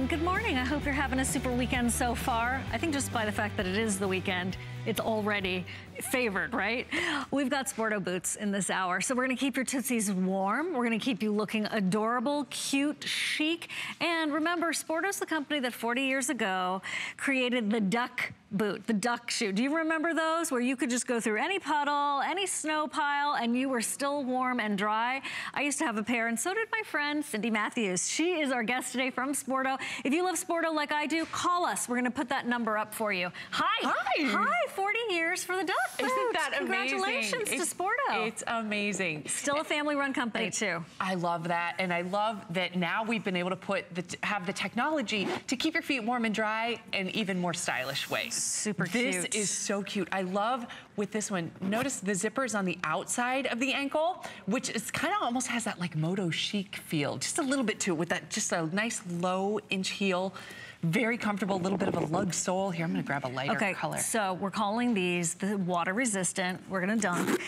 and good morning. I hope you're having a super weekend so far. I think just by the fact that it is the weekend, it's already favored, right? We've got Sporto boots in this hour. So we're gonna keep your Tootsies warm. We're gonna keep you looking adorable, cute, chic. And remember, Sporto's the company that 40 years ago created the duck boot, the duck shoe. Do you remember those where you could just go through any puddle, any snow pile, and you were still warm and dry? I used to have a pair, and so did my friend Cindy Matthews. She is our guest today from Sporto. If you love Sporto like I do, call us. We're gonna put that number up for you. Hi. Hi. Hi, 40 years for the duck boot. Isn't that Congratulations amazing? to Sporto. It's amazing. Still a family-run company, And too. I love that, and I love that now we've been able to put the, have the technology to keep your feet warm and dry in even more stylish ways. Super this cute. is so cute. I love with this one. Notice the zippers on the outside of the ankle, which is kind of almost has that like moto chic feel, just a little bit to it with that just a nice low inch heel. Very comfortable, a little bit of a lug sole. Here, I'm gonna grab a lighter Okay, color. so we're calling these the water resistant. We're gonna dunk.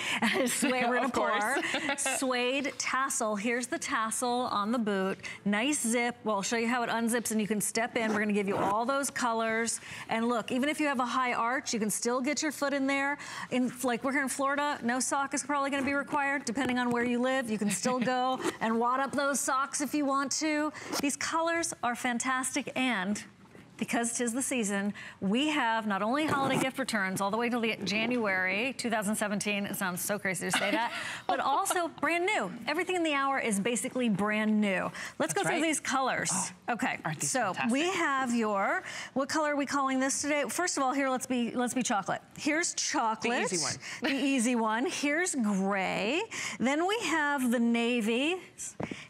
Suede, we're gonna Of pour. course. Suede tassel. Here's the tassel on the boot. Nice zip. Well, I'll show you how it unzips and you can step in. We're gonna give you all those colors. And look, even if you have a high arch, you can still get your foot in there. In Like we're here in Florida, no sock is probably gonna be required depending on where you live. You can still go and wad up those socks if you want to. These colors are fantastic and because tis the season, we have not only holiday gift returns all the way the January 2017. It sounds so crazy to say that, but also brand new. Everything in the hour is basically brand new. Let's go through right. these colors. Oh, okay, these so fantastic? we have your. What color are we calling this today? First of all, here let's be let's be chocolate. Here's chocolate. The easy one. The easy one. Here's gray. Then we have the navy.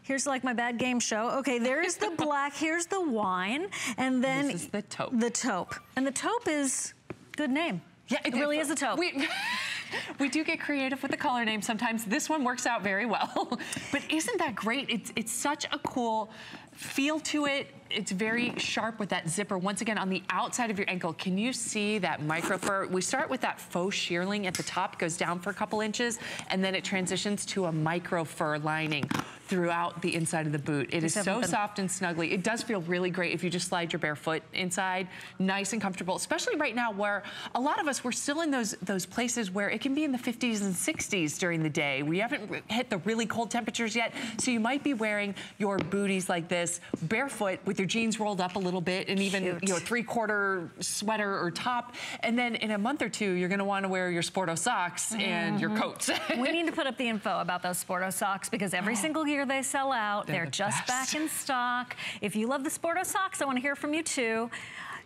Here's like my bad game show. Okay, there's the black. Here's the wine, and then is the taupe. the taupe. And the taupe is good name. Yeah, it really is a taupe. We, we do get creative with the color name sometimes. This one works out very well. but isn't that great? It's, it's such a cool feel to it. It's very sharp with that zipper. Once again, on the outside of your ankle, can you see that micro fur? We start with that faux shearling at the top, goes down for a couple inches, and then it transitions to a micro fur lining throughout the inside of the boot. It is so soft and snuggly. It does feel really great if you just slide your bare foot inside, nice and comfortable, especially right now where a lot of us, we're still in those, those places where it can be in the 50s and 60s during the day. We haven't hit the really cold temperatures yet, so you might be wearing your booties like this, barefoot with your jeans rolled up a little bit and even, Cute. you know, three-quarter sweater or top. And then in a month or two, you're gonna wanna wear your Sporto socks and your mm-hmm. coats. we need to put up the info about those Sporto socks because every single year they sell out. They're, They're the just best. back in stock. If you love the Sporto socks, I want to hear from you too.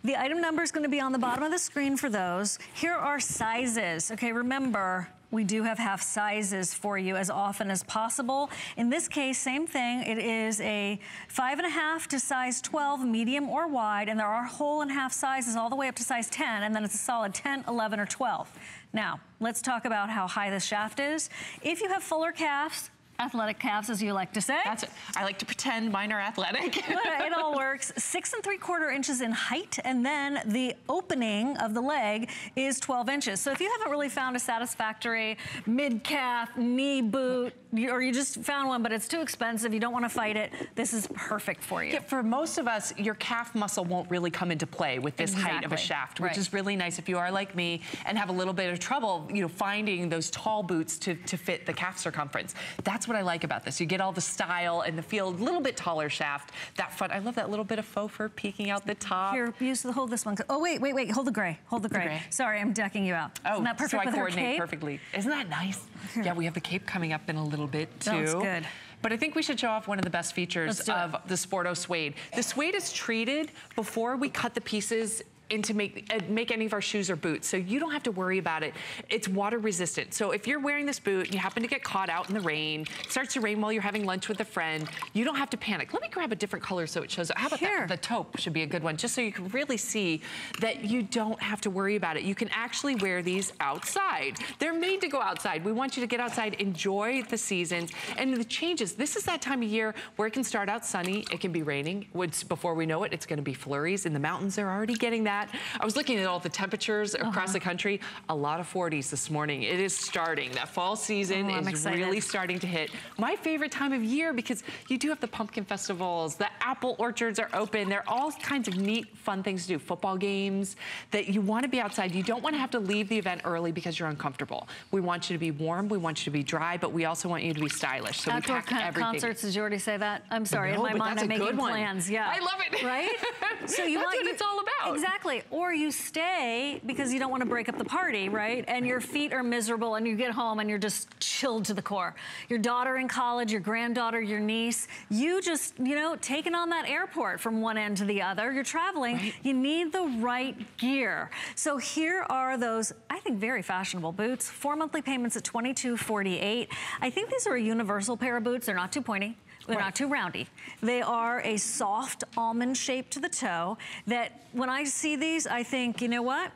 The item number is going to be on the bottom of the screen for those. Here are sizes. Okay, remember, we do have half sizes for you as often as possible. In this case, same thing. It is a five and a half to size 12, medium or wide, and there are whole and half sizes all the way up to size 10, and then it's a solid 10, 11, or 12. Now, let's talk about how high the shaft is. If you have fuller calves, athletic calves, as you like to say. That's it. I like to pretend mine are athletic. it all works. Six and three quarter inches in height, and then the opening of the leg is 12 inches. So if you haven't really found a satisfactory mid-calf knee boot, or you just found one, but it's too expensive, you don't want to fight it, this is perfect for you. Yeah, for most of us, your calf muscle won't really come into play with this height of a shaft, which Right. is really nice if you are like me and have a little bit of trouble, you know, finding those tall boots to, to fit the calf circumference. That's what I like about this. You get all the style and the feel, a little bit taller shaft. That front, I love that little bit of faux fur peeking out the top. Here, use the hold this one. Oh wait, wait, wait. Hold the gray. Hold the gray. gray. Sorry, I'm decking you out. Oh, Isn't that perfect so I with coordinate cape? perfectly. Isn't that nice? Here. Yeah, we have the cape coming up in a little bit too. That looks good. But I think we should show off one of the best features of the Sporto suede. The suede is treated before we cut the pieces into make uh, make any of our shoes or boots. So you don't have to worry about it. It's water resistant. So if you're wearing this boot and you happen to get caught out in the rain, it starts to rain while you're having lunch with a friend, you don't have to panic. Let me grab a different color so it shows. up. How about Here. that? The taupe should be a good one, just so you can really see that you don't have to worry about it. You can actually wear these outside. They're made to go outside. We want you to get outside, enjoy the seasons, and the changes. This is that time of year where it can start out sunny, it can be raining. Before we know it, it's gonna be flurries. In the mountains, they're already getting that. That. I was looking at all the temperatures across uh -huh. the country. A lot of 40s this morning. It is starting. That fall season oh, is really starting to hit. My favorite time of year because you do have the pumpkin festivals, the apple orchards are open. There are all kinds of neat, fun things to do. Football games that you want to be outside. You don't want to have to leave the event early because you're uncomfortable. We want you to be warm. We want you to be dry, but we also want you to be stylish. So Outdoor we pack everything. concerts, did you already say that? I'm sorry, no, in my mind I'm making plans. Yeah. I love it. Right? So you that's want, what you, it's all about. Exactly. Or you stay because you don't want to break up the party, right? And your feet are miserable and you get home and you're just chilled to the core. Your daughter in college, your granddaughter, your niece, you just, you know, taking on that airport from one end to the other. You're traveling. Right. You need the right gear. So here are those, I think, very fashionable boots. Four monthly payments at $22.48. I think these are a universal pair of boots. They're not too pointy. They're right. not too roundy. They are a soft almond shape to the toe that when I see these, I think, you know what?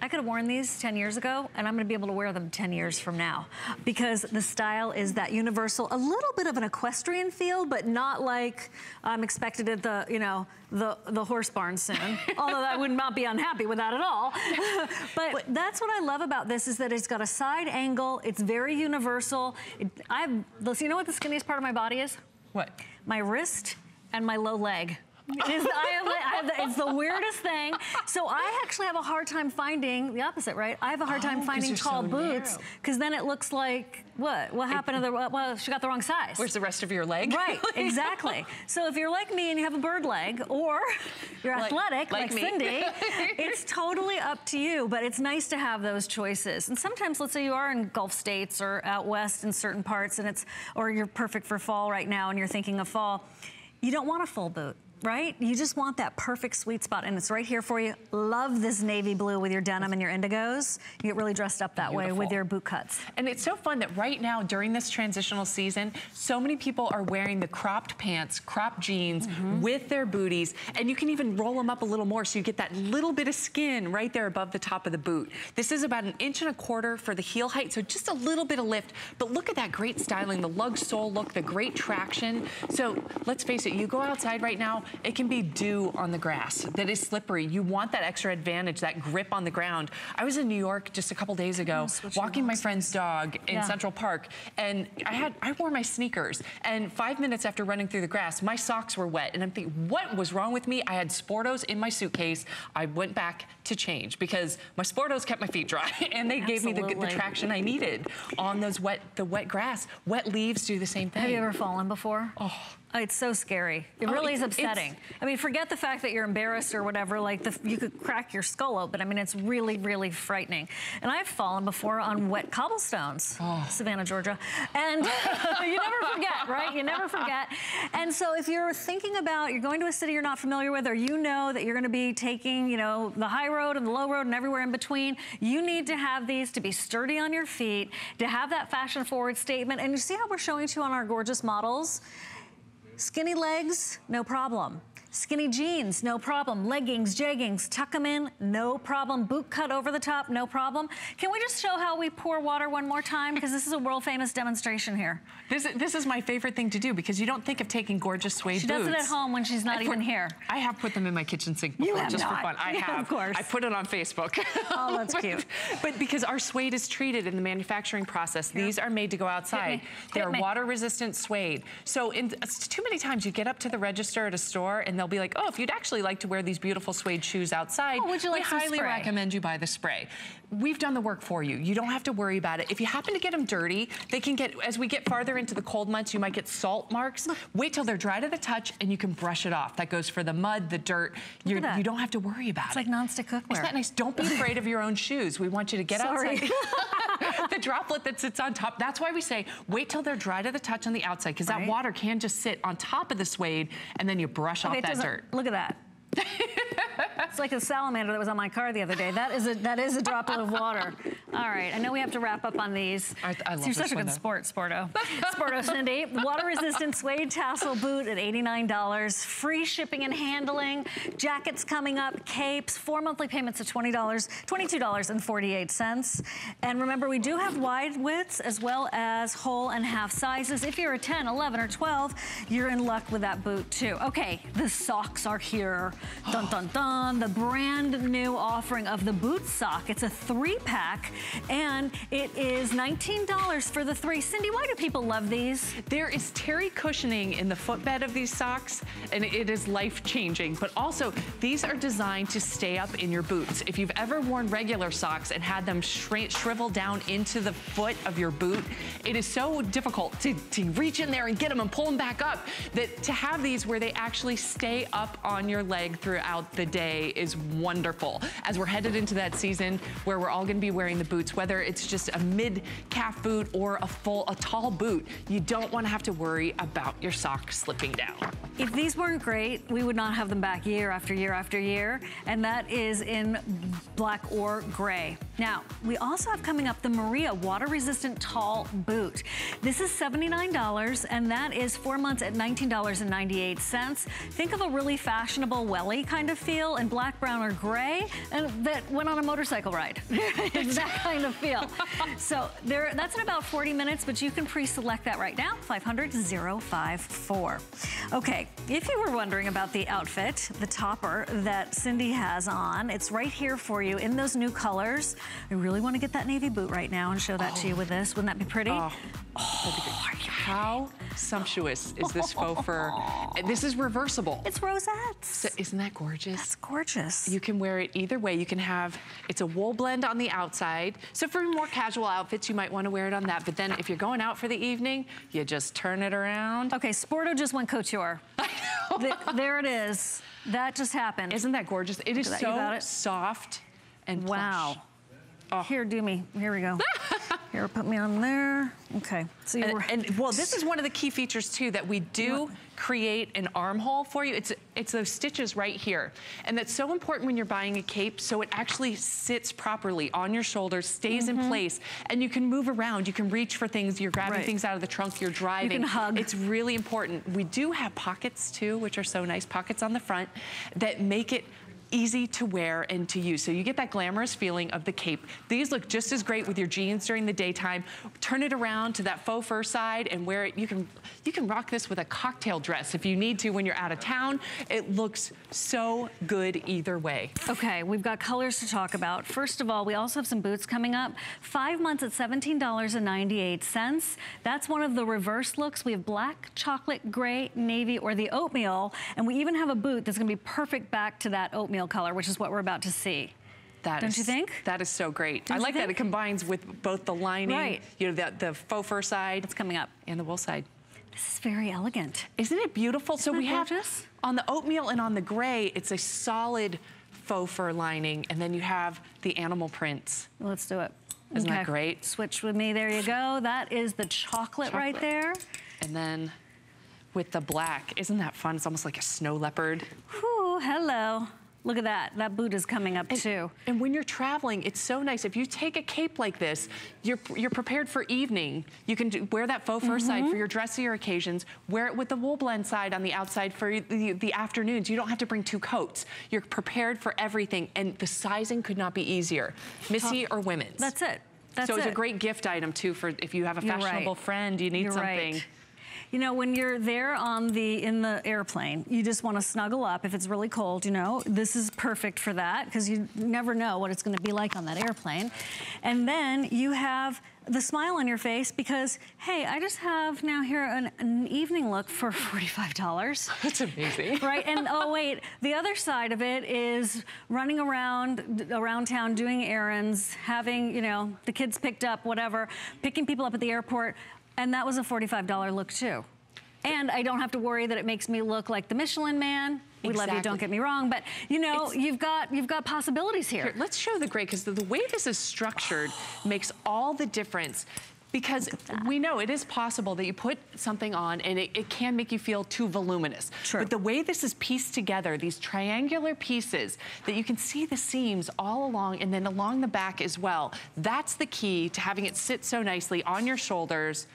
I could have worn these 10 years ago and I'm gonna be able to wear them 10 years from now because the style is that universal, a little bit of an equestrian feel, but not like I'm expected at the, you know, the, the horse barn soon. Although I would not be unhappy with that at all. but that's what I love about this is that it's got a side angle. It's very universal. It, I've, you know what the skinniest part of my body is? What? My wrist and my low leg. Is, I have, I have it's the weirdest thing. So I actually have a hard time finding the opposite, right? I have a hard time oh, finding tall so boots because then it looks like what? What happened it, to the? Well, she got the wrong size. Where's the rest of your leg? Right, exactly. so if you're like me and you have a bird leg, or you're like, athletic like, like Cindy, it's totally up to you. But it's nice to have those choices. And sometimes, let's say you are in Gulf states or out west in certain parts, and it's or you're perfect for fall right now, and you're thinking of fall. You don't want a full boot right? You just want that perfect sweet spot and it's right here for you. Love this navy blue with your denim and your indigos. You get really dressed up that Beautiful. way with your boot cuts. And it's so fun that right now during this transitional season, so many people are wearing the cropped pants, cropped jeans mm -hmm. with their booties and you can even roll them up a little more so you get that little bit of skin right there above the top of the boot. This is about an inch and a quarter for the heel height, so just a little bit of lift. But look at that great styling, the lug sole look, the great traction. So let's face it, you go outside right now, it can be dew on the grass that is slippery. You want that extra advantage, that grip on the ground. I was in New York just a couple days ago, walking my friend's dog in yeah. Central Park, and I had I wore my sneakers, and five minutes after running through the grass, my socks were wet, and I'm thinking, what was wrong with me? I had Sportos in my suitcase. I went back to change because my Sportos kept my feet dry, and they Absolutely. gave me the, the traction I needed on those wet the wet grass. Wet leaves do the same thing. Have you ever fallen before? Oh. oh. It's so scary. It oh, really is upsetting. I mean, forget the fact that you're embarrassed or whatever, like the, you could crack your skull open. But I mean, it's really, really frightening. And I've fallen before on wet cobblestones, oh. Savannah, Georgia. And you never forget, right? You never forget. And so if you're thinking about, you're going to a city you're not familiar with, or you know that you're gonna be taking, you know, the high road and the low road and everywhere in between, you need to have these to be sturdy on your feet, to have that fashion forward statement. And you see how we're showing to you on our gorgeous models? Skinny legs, no problem. Skinny jeans, no problem. Leggings, jeggings, tuck them in, no problem. Boot cut over the top, no problem. Can we just show how we pour water one more time? Because this is a world famous demonstration here. This, this is my favorite thing to do because you don't think of taking gorgeous suede she boots. She does it at home when she's not even here. I have put them in my kitchen sink before just not. for fun. I have. of course. I put it on Facebook. Oh, that's but, cute. But because our suede is treated in the manufacturing process, here. these are made to go outside. They're water resistant suede. So in, too many times you get up to the register at a store and they'll be like, oh, if you'd actually like to wear these beautiful suede shoes outside, oh, would you like we highly spray? recommend you buy the spray. We've done the work for you. You don't have to worry about it. If you happen to get them dirty, they can get, as we get farther into the cold months, you might get salt marks. Wait till they're dry to the touch and you can brush it off. That goes for the mud, the dirt. you don't have to worry about it's it. It's like nonstick cookware. Isn't that nice? Don't be afraid of your own shoes. We want you to get Sorry. outside. the droplet that sits on top. That's why we say wait till they're dry to the touch on the outside because right. that water can just sit on top of the suede and then you brush okay, off that dirt. Look at that it's like a salamander that was on my car the other day. That is a that is a droplet of water. All right, I know we have to wrap up on these. I, I love You're such a good though. sport, Sporto. Sporto Cindy. Water-resistant suede tassel boot at $89. Free shipping and handling. Jackets coming up. Capes. Four monthly payments of $20, $22.48. And remember, we do have wide widths as well as whole and half sizes. If you're a 10, 11, or 12, you're in luck with that boot too. Okay, the socks are here. Dun, dun, dun. The brand new offering of the boot sock. It's a three pack and it is $19 for the three. Cindy, why do people love these? There is terry cushioning in the footbed of these socks and it is life changing. But also these are designed to stay up in your boots. If you've ever worn regular socks and had them shrivel down into the foot of your boot, it is so difficult to, to reach in there and get them and pull them back up that to have these where they actually stay up on your leg throughout the day is wonderful. As we're headed into that season where we're all gonna be wearing the boots, whether it's just a mid-calf boot or a full, a tall boot, you don't wanna have to worry about your socks slipping down. If these weren't great, we would not have them back year after year after year, and that is in black or gray. Now, we also have coming up the Maria water-resistant tall boot. This is $79, and that is four months at $19.98. Think of a really fashionable welly kind of feel in black, brown, or gray, and that went on a motorcycle ride. it's that kind of feel. So there, that's in about 40 minutes, but you can pre-select that right now, 500-054. Okay, if you were wondering about the outfit, the topper that Cindy has on, it's right here for you in those new colors. I really want to get that navy boot right now and show that oh. to you with this. Wouldn't that be pretty? Oh, oh how sumptuous is this faux fur? This is reversible. It's rosettes. So isn't that gorgeous? That's gorgeous. You can wear it either way. You can have, it's a wool blend on the outside. So for more casual outfits, you might want to wear it on that. But then if you're going out for the evening, you just turn it around. Okay, Sporto just went couture. the, there it is. That just happened. Isn't that gorgeous? It is so it. soft and plush. Wow. Oh. Here, do me. Here we go. Here, put me on there. Okay. So and, and, well, this is one of the key features too that we do create an armhole for you. It's it's those stitches right here, and that's so important when you're buying a cape. So it actually sits properly on your shoulders, stays mm -hmm. in mm-hmm. place, and you can move around. You can reach for things. You're grabbing right. things out of the trunk. You're driving. You can hug. It's really important. We do have pockets too, which are so nice. Pockets on the front that make it easy to wear and to use. So you get that glamorous feeling of the cape. These look just as great with your jeans during the daytime. Turn it around to that faux fur side and wear it. You can, you can rock this with a cocktail dress if you need to when you're out of town. It looks so good either way. Okay, we've got colors to talk about. First of all, we also have some boots coming up. Five months at $17.98. That's one of the reverse looks. We have black, chocolate, gray, navy, or the oatmeal. And we even have a boot that's gonna be perfect back to that oatmeal oatmeal color, which is what we're about to see. That Don't is, you think? That is so great. Don't I like that it combines with both the lining, right. you know, the, the faux fur side. It's coming up. And the wool side. This is very elegant. Isn't it beautiful? Isn't so we gorgeous? have, on the oatmeal and on the gray, it's a solid faux fur lining, and then you have the animal prints. Let's do it. Isn't okay. that great? Switch with me, there you go. That is the chocolate, chocolate. right there. And then with the black, isn't that fun? It's almost like a snow leopard. Whew, hello. Look at that. That boot is coming up and, too. And when you're traveling, it's so nice. If you take a cape like this, you're, you're prepared for evening. You can do, wear that faux fur mm -hmm. side for your dressier occasions. Wear it with the wool blend side on the outside for the, the afternoons. You don't have to bring two coats. You're prepared for everything. And the sizing could not be easier. Missy or women's. That's it. That's so it's it. a great gift item too for if you have a fashionable right. friend, you need You're something. Right. You know, when you're there on the in the airplane, you just want to snuggle up. If it's really cold, you know, this is perfect for that because you never know what it's going to be like on that airplane. And then you have the smile on your face because, hey, I just have now here an, an evening look for $45. That's amazing. right, and oh wait, the other side of it is running around, around town doing errands, having, you know, the kids picked up, whatever, picking people up at the airport. And that was a $45 look too. And I don't have to worry that it makes me look like the Michelin man. We exactly. love you, don't get me wrong, but you know, it's, you've got you've got possibilities here. here let's show the gray, because the, the, way this is structured makes all the difference because we know it is possible that you put something on and it, it, can make you feel too voluminous. True. But the way this is pieced together, these triangular pieces that you can see the seams all along and then along the back as well, that's the key to having it sit so nicely on your shoulders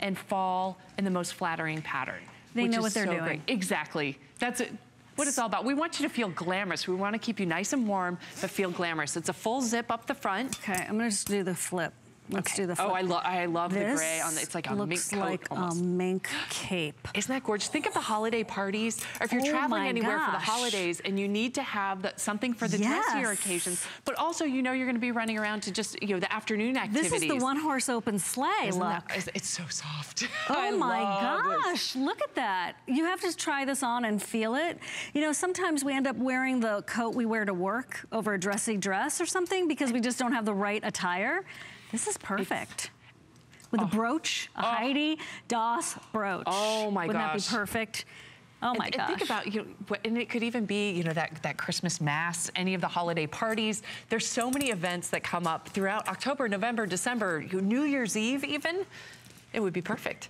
and fall in the most flattering pattern. They know what they're so doing. Great. Exactly. That's it what it's all about. We want you to feel glamorous. We want to keep you nice and warm, but feel glamorous. It's a full zip up the front. Okay, I'm gonna just do the flip. Let's okay. do the oh, flip. Oh, I, lo I love this the gray on the, it's like a mink looks coat like almost. a mink cape. Isn't that gorgeous? Think of the holiday parties, or if you're Oh traveling anywhere for the holidays and you need to have the, something for the dressier Yes. occasions, but also you know you're gonna be running around to just, you know, the afternoon activities. This is the one horse open sleigh Isn't look. that- it's, so soft. Oh my love this. gosh, look at that. You have to try this on and feel it. You know, sometimes we end up wearing the coat we wear to work over a dressy dress or something because we just don't have the right attire. This is perfect. With a oh. brooch, a oh. Heidi Daus brooch. Oh, my Wouldn't gosh. that be perfect? Oh my and, gosh. and think about you know, and it could even be you know that that Christmas mass, any of the holiday parties. There's so many events that come up throughout October, November, December, New Year's Eve even. It would be perfect.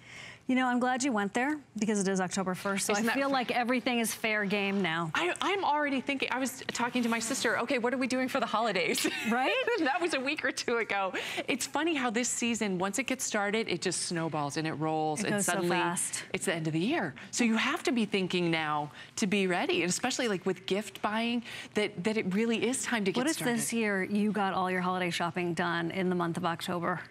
You know, I'm glad you went there because it is October 1st, so Isn't I feel like everything is fair game now. I, I'm already thinking. I was talking to my sister. Okay, what are we doing for the holidays? Right? that was a week or two ago. It's funny how this season, once it gets started, it just snowballs and it rolls, It and goes so fast. it's the end of the year. So you have to be thinking now to be ready, and especially like with gift buying, that that it really is time to get started. What if started. this year you got all your holiday shopping done in the month of October?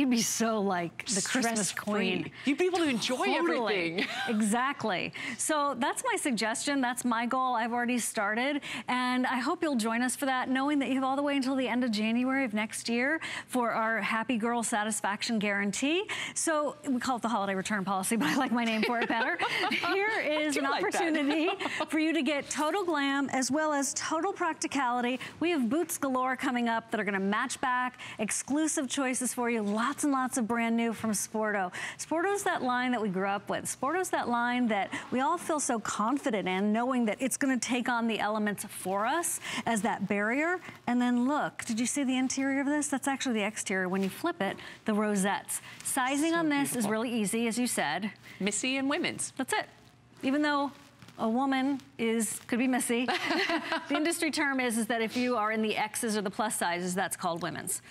You'd be so like the Christmas queen. You'd be able to enjoy Totally. everything. exactly. So that's my suggestion. That's my goal. I've already started. And I hope you'll join us for that, knowing that you have all the way until the end of January of next year for our Happy Girl Satisfaction Guarantee. So we call it the holiday return policy, but I like my name for it better. Here is an like opportunity for you to get total glam as well as total practicality. We have boots galore coming up that are gonna match back, exclusive choices for you, lots and lots of brand new from Sporto. Sporto's that line that we grew up with. Sporto's that line that we all feel so confident in, knowing that it's gonna take on the elements for us as that barrier. And then look, did you see the interior of this? That's actually the exterior. When you flip it, the rosettes. Sizing So on this is really easy, as you said. Missy and women's. That's it. Even though a woman is could be missy, the industry term is is that if you are in the X's or the plus sizes, that's called women's.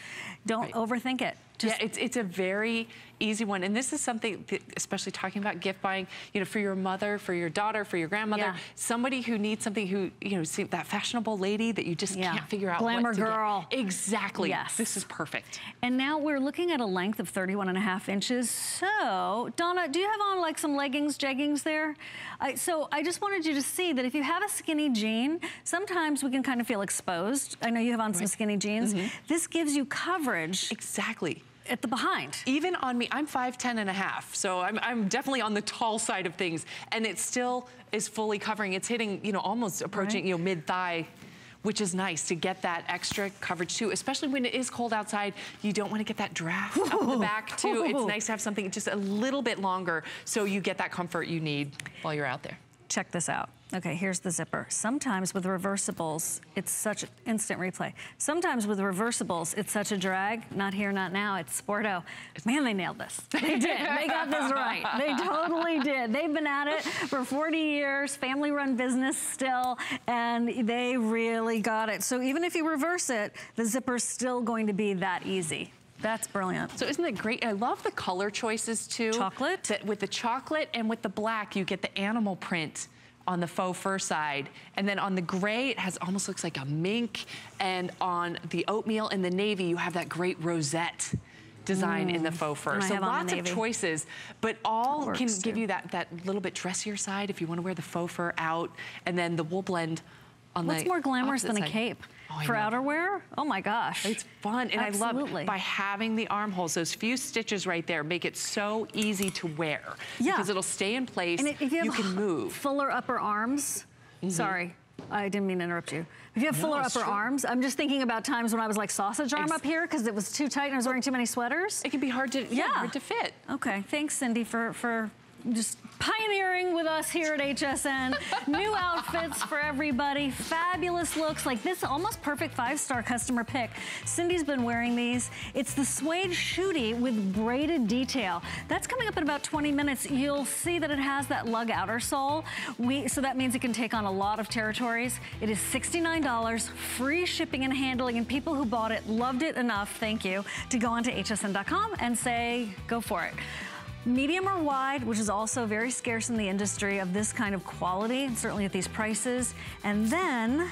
Don't Right. overthink it. Just yeah, it's it's a very easy one, and this is something, especially talking about gift buying. You know, for your mother, for your daughter, for your grandmother, Yeah. somebody who needs something who you know, see that fashionable lady that you just Yeah. can't figure out. Glamour what to get. girl. Exactly. Yes. This is perfect. And now we're looking at a length of 31 and a half inches. So, Donna, do you have on like some leggings, jeggings there? I, so I just wanted you to see that if you have a skinny jean, sometimes we can kind of feel exposed. I know you have on some skinny jeans. Mm-hmm. This gives you coverage Exactly. At the behind. Even on me, I'm 5'10 and a half, so I'm, I'm definitely on the tall side of things, and it still is fully covering. It's hitting, you know, almost approaching, Right. you know, mid-thigh, which is nice to get that extra coverage too, especially when it is cold outside. You don't want to get that draft up the back too. It's nice to have something just a little bit longer so you get that comfort you need while you're out there. check this out. Okay, here's the zipper. Sometimes with reversibles, it's such instant replay. Sometimes with reversibles, it's such a drag. Not here, not now. It's Sporto. Man, they nailed this. They did. they got this right. They totally did. They've been at it for 40 years, family-run business still, and they really got it. So even if you reverse it, the zipper's still going to be that easy. That's brilliant. So isn't that great? I love the color choices too. Chocolate? That with the chocolate and with the black, you get the animal print on the faux fur side. And then on the gray, it has almost looks like a mink. And on the oatmeal and the navy, you have that great rosette design in the faux fur. Mm. So lots of choices, but all can works, give you that, that little bit dressier side if you want to wear the faux fur out. And then the wool blend on What's the more glamorous than a side. cape? Oh, I For outerwear? Oh my gosh. It's fun, and I Absolutely. love by having the armholes, those few stitches right there make it so easy to wear. Yeah. Because it'll stay in place, And if you, have can move. fuller upper arms, sorry, I didn't mean to interrupt you. If you have Mm-hmm. No, fuller upper true. arms, I'm just thinking about times when I was like sausage arm up here because it was too tight and I was wearing too many sweaters. It can be hard to, yeah, Yeah. hard to fit. Okay, thanks Cindy for, for just pioneering with us here at HSN. New outfits for everybody, fabulous looks like this almost perfect five-star customer pick. Cindy's been wearing these. It's the suede shooty with braided detail. That's coming up in about 20 minutes. You'll see that it has that lug outer sole. We, so that means it can take on a lot of territories. It is $69, free shipping and handling, and people who bought it loved it enough, thank you, to go onto hsn.com and say, go for it. Medium or wide, which is also very scarce in the industry of this kind of quality, and certainly at these prices. And then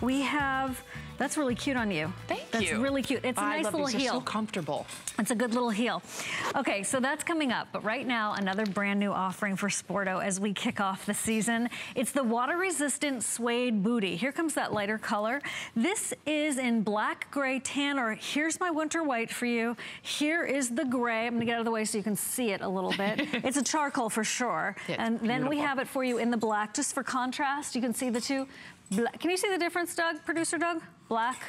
we have, that's really cute on you. Thank that's you. That's really cute. It's a nice little these. They're heel. so comfortable. It's a good little heel. Okay, so that's coming up, but right now, another brand new offering for Sporto as we kick off the season. It's the water-resistant suede booty. Here comes that lighter color. This is in black, gray, tan, or here's my winter white for you. Here is the gray. I'm gonna get out of the way so you can see it a little bit. it's a charcoal for sure. Yeah, and then we have it for you in the black, just for contrast. You can see the two. Bla can you see the difference, Doug, producer Doug? Black,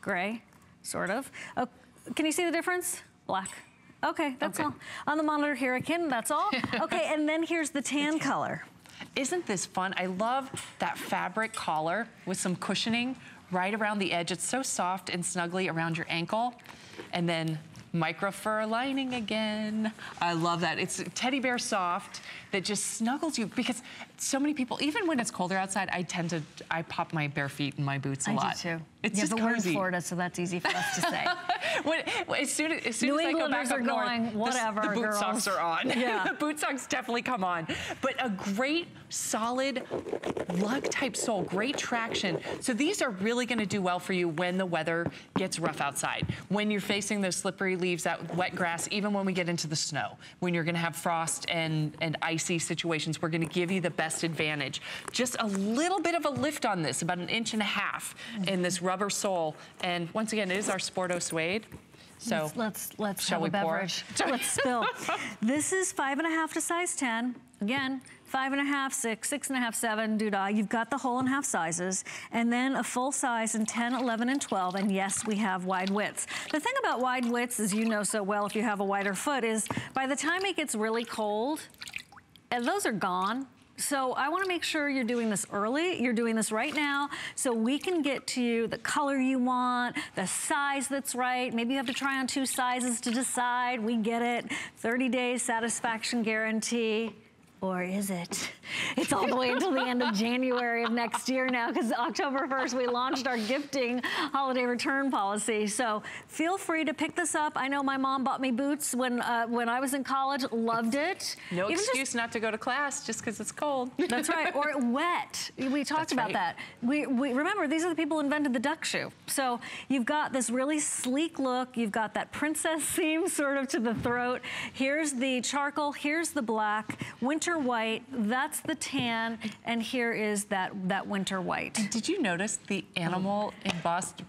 gray, sort of. Oh, can you see the difference? Black. Okay, that's Okay. all. On the monitor here, I can, that's all. Okay, and then here's the tan color. Isn't this fun? I love that fabric collar with some cushioning right around the edge. It's so soft and snuggly around your ankle. And then micro fur lining again. I love that. It's teddy bear soft that just snuggles you because so many people, even when it's colder outside, I tend to, I pop my bare feet in my boots a I lot. I do too. It's yeah, just but we're in cozy. Florida, so that's easy for us to say. when, as soon as, as, soon New as I go back up are north, going, the "Whatever, the, boot girls." socks are on. Yeah. the boot socks definitely come on. But a great, solid lug type sole, great traction. So these are really going to do well for you when the weather gets rough outside. When you're facing those slippery leaves, that wet grass, even when we get into the snow, when you're going to have frost and, and icy situations, we're going to give you the best advantage. Just a little bit of a lift on this, about an inch and a half in this rubber sole. And once again, it is our Sporto suede. So let's let's, let's shall have we a pour? beverage. let's spill. this is five and a half to size 10. Again, five and a half, six, six and a half, seven, doodah. You've got the whole and half sizes, and then a full size in 10, 11, and 12. And yes, we have wide widths. The thing about wide widths, as you know so well if you have a wider foot, is by the time it gets really cold, and those are gone. So I wanna make sure you're doing this early, you're doing this right now, so we can get to you the color you want, the size that's right. Maybe you have to try on two sizes to decide, we get it. 30 days satisfaction guarantee. Or is it? It's all the way until the end of January of next year now because October 1st we launched our gifting holiday return policy. So feel free to pick this up. I know my mom bought me boots when uh, when I was in college, loved it. no Even just- excuse not to go to class just because it's cold. that's right, or wet. We talked That's about right. that. We, we remember these are the people who invented the duck shoe. So you've got this really sleek look. You've got that princess seam sort of to the throat. Here's the charcoal. Here's the black. Winter white. That's the tan. And here is that that winter white. And Did you notice the animal embossed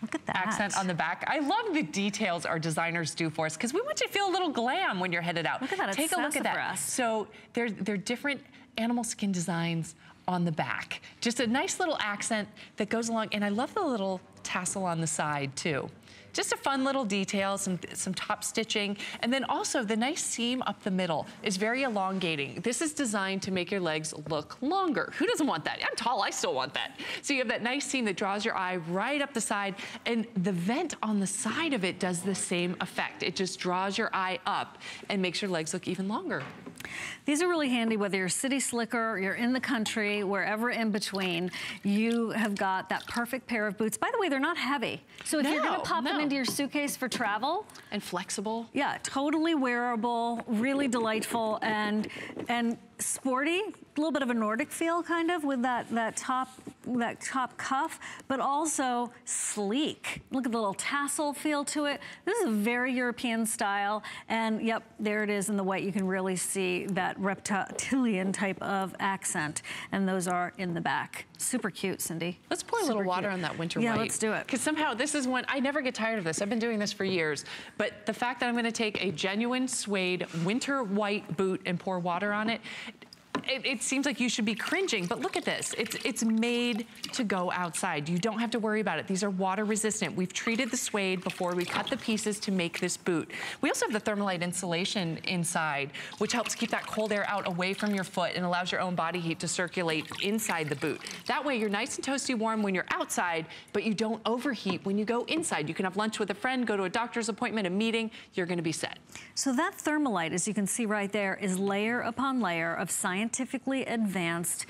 Look at that accent on the back? I love the details our designers do for us because we want you to feel a little glam when you're headed out. Look at that, it's Take a look at that. So there, there are different animal skin designs on the back. Just a nice little accent that goes along. And I love the little tassel on the side too. Just a fun little detail, some, some top stitching. And then also the nice seam up the middle is very elongating. This is designed to make your legs look longer. Who doesn't want that? I'm tall, I still want that. So you have that nice seam that draws your eye right up the side and the vent on the side of it does the same effect. It just draws your eye up and makes your legs look even longer. These are really handy whether you're city slicker, you're in the country, wherever in between, you have got that perfect pair of boots. By the way, they're not heavy. So if you're gonna pop them into your suitcase for travel, And flexible. yeah, totally wearable, really delightful, and and sporty. A little bit of a Nordic feel, kind of, with that that top that top cuff, but also sleek. Look at the little tassel feel to it. This is a very European style, and yep, there it is in the white. You can really see that reptilian type of accent, and those are in the back. Super cute, Cindy. Let's pour a little water cute. on that winter yeah, white. let's do it. Because somehow this is one, I never get tired of this. I've been doing this for years. But the fact that I'm gonna take a genuine suede winter white boot and pour water on it, it, it seems like you should be cringing, but look at this. It's, it's made to go outside. You don't have to worry about it. These are water resistant. We've treated the suede before we cut the pieces to make this boot. We also have the Thermolite insulation inside, which helps keep that cold air out away from your foot and allows your own body heat to circulate inside the boot. That way you're nice and toasty warm when you're outside, but you don't overheat when you go inside. You can have lunch with a friend, go to a doctor's appointment, a meeting, you're gonna be set. So that thermolite, as you can see right there, is layer upon layer of scientifically advanced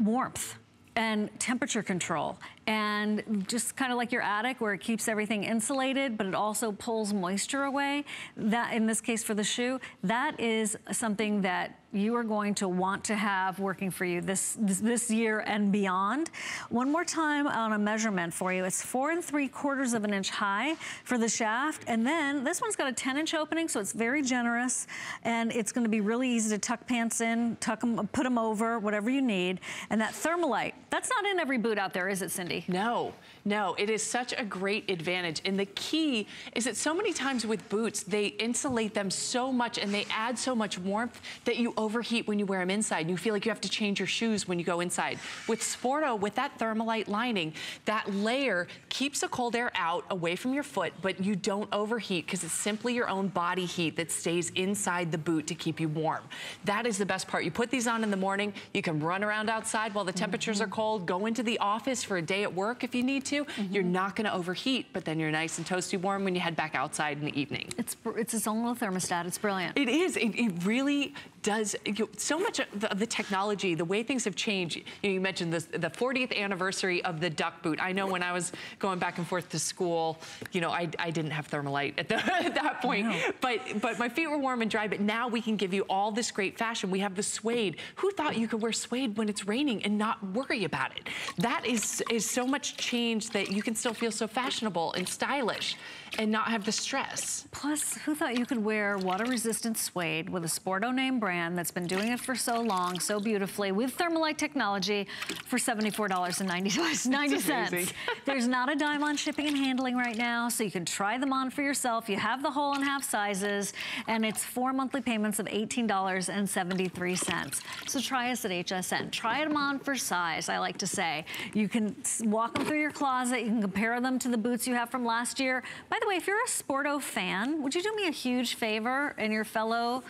warmth and temperature control and just kind of like your attic where it keeps everything insulated but it also pulls moisture away that in this case for the shoe that is something that you are going to want to have working for you this, this, this year and beyond. One more time on a measurement for you. It's four and three quarters of an inch high for the shaft. And then this one's got a 10 inch opening, so it's very generous. And it's gonna be really easy to tuck pants in, tuck them, put them over, whatever you need. And that Thermolite, that's not in every boot out there, is it, Cindy? No, no, it is such a great advantage. And the key is that so many times with boots, they insulate them so much and they add so much warmth that you overheat when you wear them inside. And you feel like you have to change your shoes when you go inside. With Sporto, with that Thermolite lining, that layer keeps the cold air out away from your foot, but you don't overheat because it's simply your own body heat that stays inside the boot to keep you warm. That is the best part. You put these on in the morning, you can run around outside while the temperatures mm -hmm. are cold, go into the office for a day at work if you need to. Mm -hmm. You're not gonna overheat, but then you're nice and toasty warm when you head back outside in the evening. It's, it's its own little thermostat. It's brilliant. It is. It, it really does, you know, so much of the, the, technology, the way things have changed. You, know, you mentioned this, the 40th anniversary of the duck boot. I know when I was going back and forth to school, you know, I, I didn't have Thermolite at, the, at that point, but, but my feet were warm and dry, but now we can give you all this great fashion. We have the suede. Who thought you could wear suede when it's raining and not worry about it? That is, is so much change that you can still feel so fashionable and stylish and not have the stress. Plus, who thought you could wear water-resistant suede with a Sporto name brand that's been doing it for so long, so beautifully, with Thermolite technology for $74.90. There's not a dime on shipping and handling right now, so you can try them on for yourself. You have the whole and half sizes, and it's four monthly payments of $18.73. So try us at HSN. Try them on for size, I like to say. You can walk them through your closet. You can compare them to the boots you have from last year. By the way, if you're a Sporto fan, would you do me a huge favor and your fellow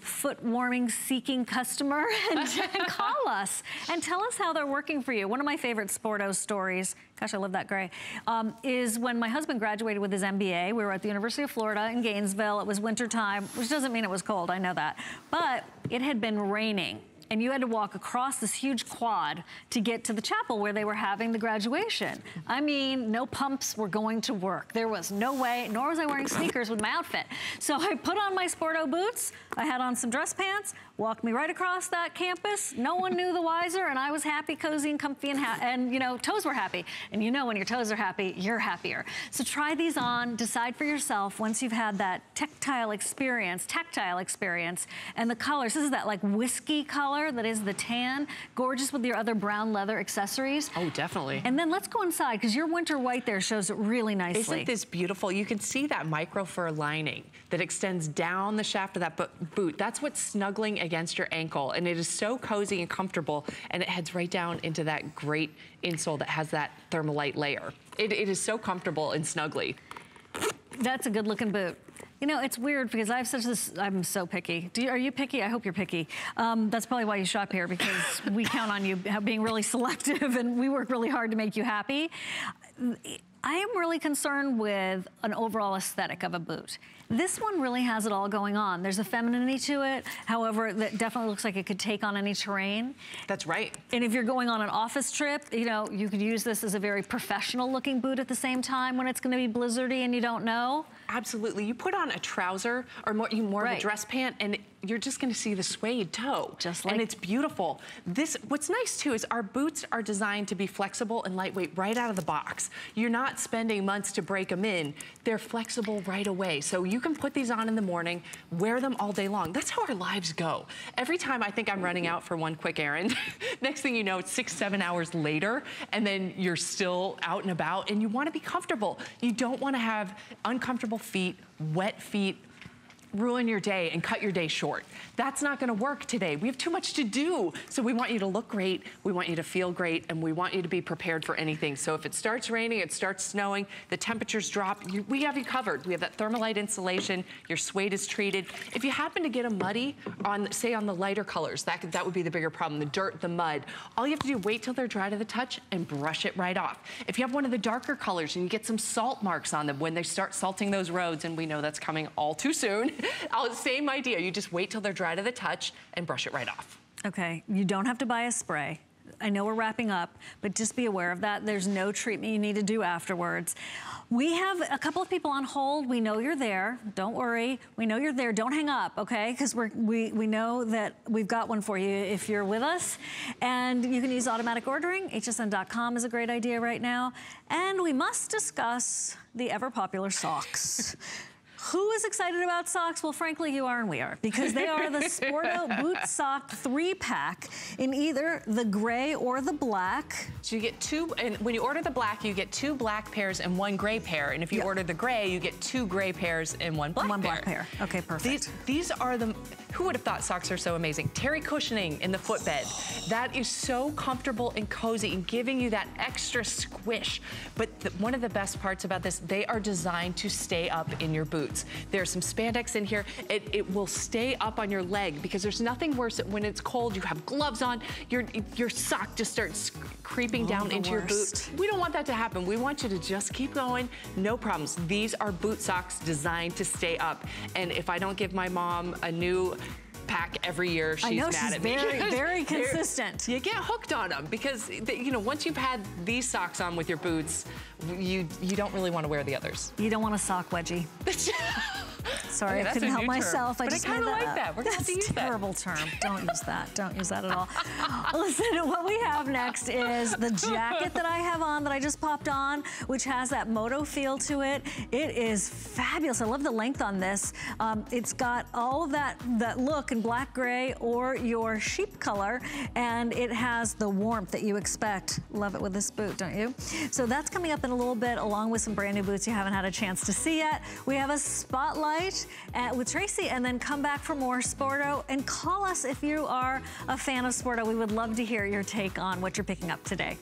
foot warming seeking customer and, and, call us and tell us how they're working for you. One of my favorite Sporto stories, gosh, I love that gray, um, is when my husband graduated with his MBA. We were at the University of Florida in Gainesville. It was winter time, which doesn't mean it was cold, I know that. But it had been raining and you had to walk across this huge quad to get to the chapel where they were having the graduation. I mean, no pumps were going to work. There was no way, nor was I wearing sneakers with my outfit. So I put on my Sporto boots, I had on some dress pants, walked me right across that campus. No one knew the wiser, and I was happy, cozy, and comfy, and, and you know, toes were happy. And you know when your toes are happy, you're happier. So try these on, decide for yourself once you've had that tactile experience, tactile experience, and the colors. This is that like whiskey color color that is the tan. Gorgeous with your other brown leather accessories. Oh, definitely. And then let's go inside because your winter white there shows it really nicely. Isn't this beautiful? You can see that micro fur lining that extends down the shaft of that boot. That's what's snuggling against your ankle. And it is so cozy and comfortable. And it heads right down into that great insole that has that Thermolite layer. it, it is so comfortable and snuggly. That's a good looking boot. You know, it's weird because I have such this, I'm so picky. You, are you picky? I hope you're picky. Um, that's probably why you shop here because we count on you being really selective and we work really hard to make you happy. I am really concerned with an overall aesthetic of a boot. This one really has it all going on. There's a femininity to it. However, that definitely looks like it could take on any terrain. That's right. And if you're going on an office trip, you know, you could use this as a very professional looking boot at the same time when it's gonna be blizzardy and you don't know. Absolutely. You put on a trouser or more, more right. of a dress pant and you're just gonna see the suede toe. Just like. And it's beautiful. This, what's nice too is our boots are designed to be flexible and lightweight right out of the box. You're not spending months to break them in. They're flexible right away. So you can put these on in the morning, wear them all day long. That's how our lives go. Every time I think I'm running out for one quick errand, next thing you know, it's six, seven hours later, and then you're still out and about and you wanna be comfortable. You don't wanna have uncomfortable feet, wet feet, ruin your day and cut your day short. That's not gonna work today. We have too much to do. So we want you to look great, we want you to feel great, and we want you to be prepared for anything. So if it starts raining, it starts snowing, the temperatures drop, you, we have you covered. We have that Thermolite insulation, your suede is treated. If you happen to get a muddy on, say on the lighter colors, that, could, that would be the bigger problem, the dirt, the mud. All you have to do, wait till they're dry to the touch and brush it right off. If you have one of the darker colors and you get some salt marks on them when they start salting those roads, and we know that's coming all too soon, same idea. You just wait till they're dry to the touch and brush it right off. Okay, you don't have to buy a spray. I know we're wrapping up, but just be aware of that. There's no treatment you need to do afterwards. We have a couple of people on hold. We know you're there. Don't worry. We know you're there. Don't hang up, okay? Because we we know that we've got one for you if you're with us. And you can use automatic ordering. hsn.com is a great idea right now. And we must discuss the ever popular socks. Who is excited about socks? Well, frankly, you are and we are because they are the Sporto Boot Sock three pack in either the gray or the black. So you get two, and when you order the black, you get two black pairs and one gray pair. And if you yep. order the gray, you get two gray pairs and one black one pair. One black pair. Okay, perfect. These, these are the, who would have thought socks are so amazing? Terry cushioning in the footbed. That is so comfortable and cozy and giving you that extra squish. But the, one of the best parts about this, they are designed to stay up in your boot boots. There's some spandex in here. It, it will stay up on your leg because there's nothing worse when it's cold, you have gloves on, your, your sock just starts creeping oh, down into worst. your boot. We don't want that to happen. We want you to just keep going, no problems. These are boot socks designed to stay up. And if I don't give my mom a new pack every year. She's I know, mad she's at very, me. very consistent. You get hooked on them because, you know, once you've had these socks on with your boots, you you don't really want to wear the others. You don't want a sock wedgie. Sorry, okay, I couldn't help myself. I just I kind of like up. that. We're going to have to use terrible term. Don't use that. Don't use that at all. Listen, what we have next is the jacket that I have on that I just popped on, which has that moto feel to it. It is fabulous. I love the length on this. Um, it's got all of that, that look black gray or your sheep color, and it has the warmth that you expect. Love it with this boot, don't you? So that's coming up in a little bit, along with some brand new boots you haven't had a chance to see yet. We have a spotlight at, with Tracy and then come back for more Sporto and call us if you are a fan of Sporto. We would love to hear your take on what you're picking up today.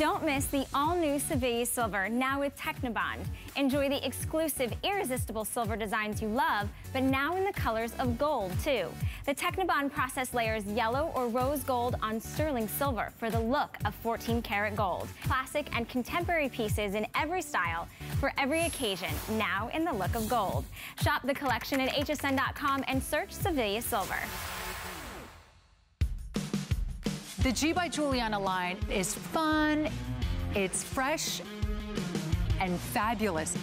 Don't miss the all-new Sevilla Silver, now with Technibond. Enjoy the exclusive, irresistible silver designs you love, but now in the colors of gold, too. The Technibond process layers yellow or rose gold on sterling silver for the look of 14 karat gold. Classic and contemporary pieces in every style for every occasion, now in the look of gold. Shop the collection at hsn.com and search Sevilla Silver. The G by Giuliana line is fun, it's fresh, and fabulous.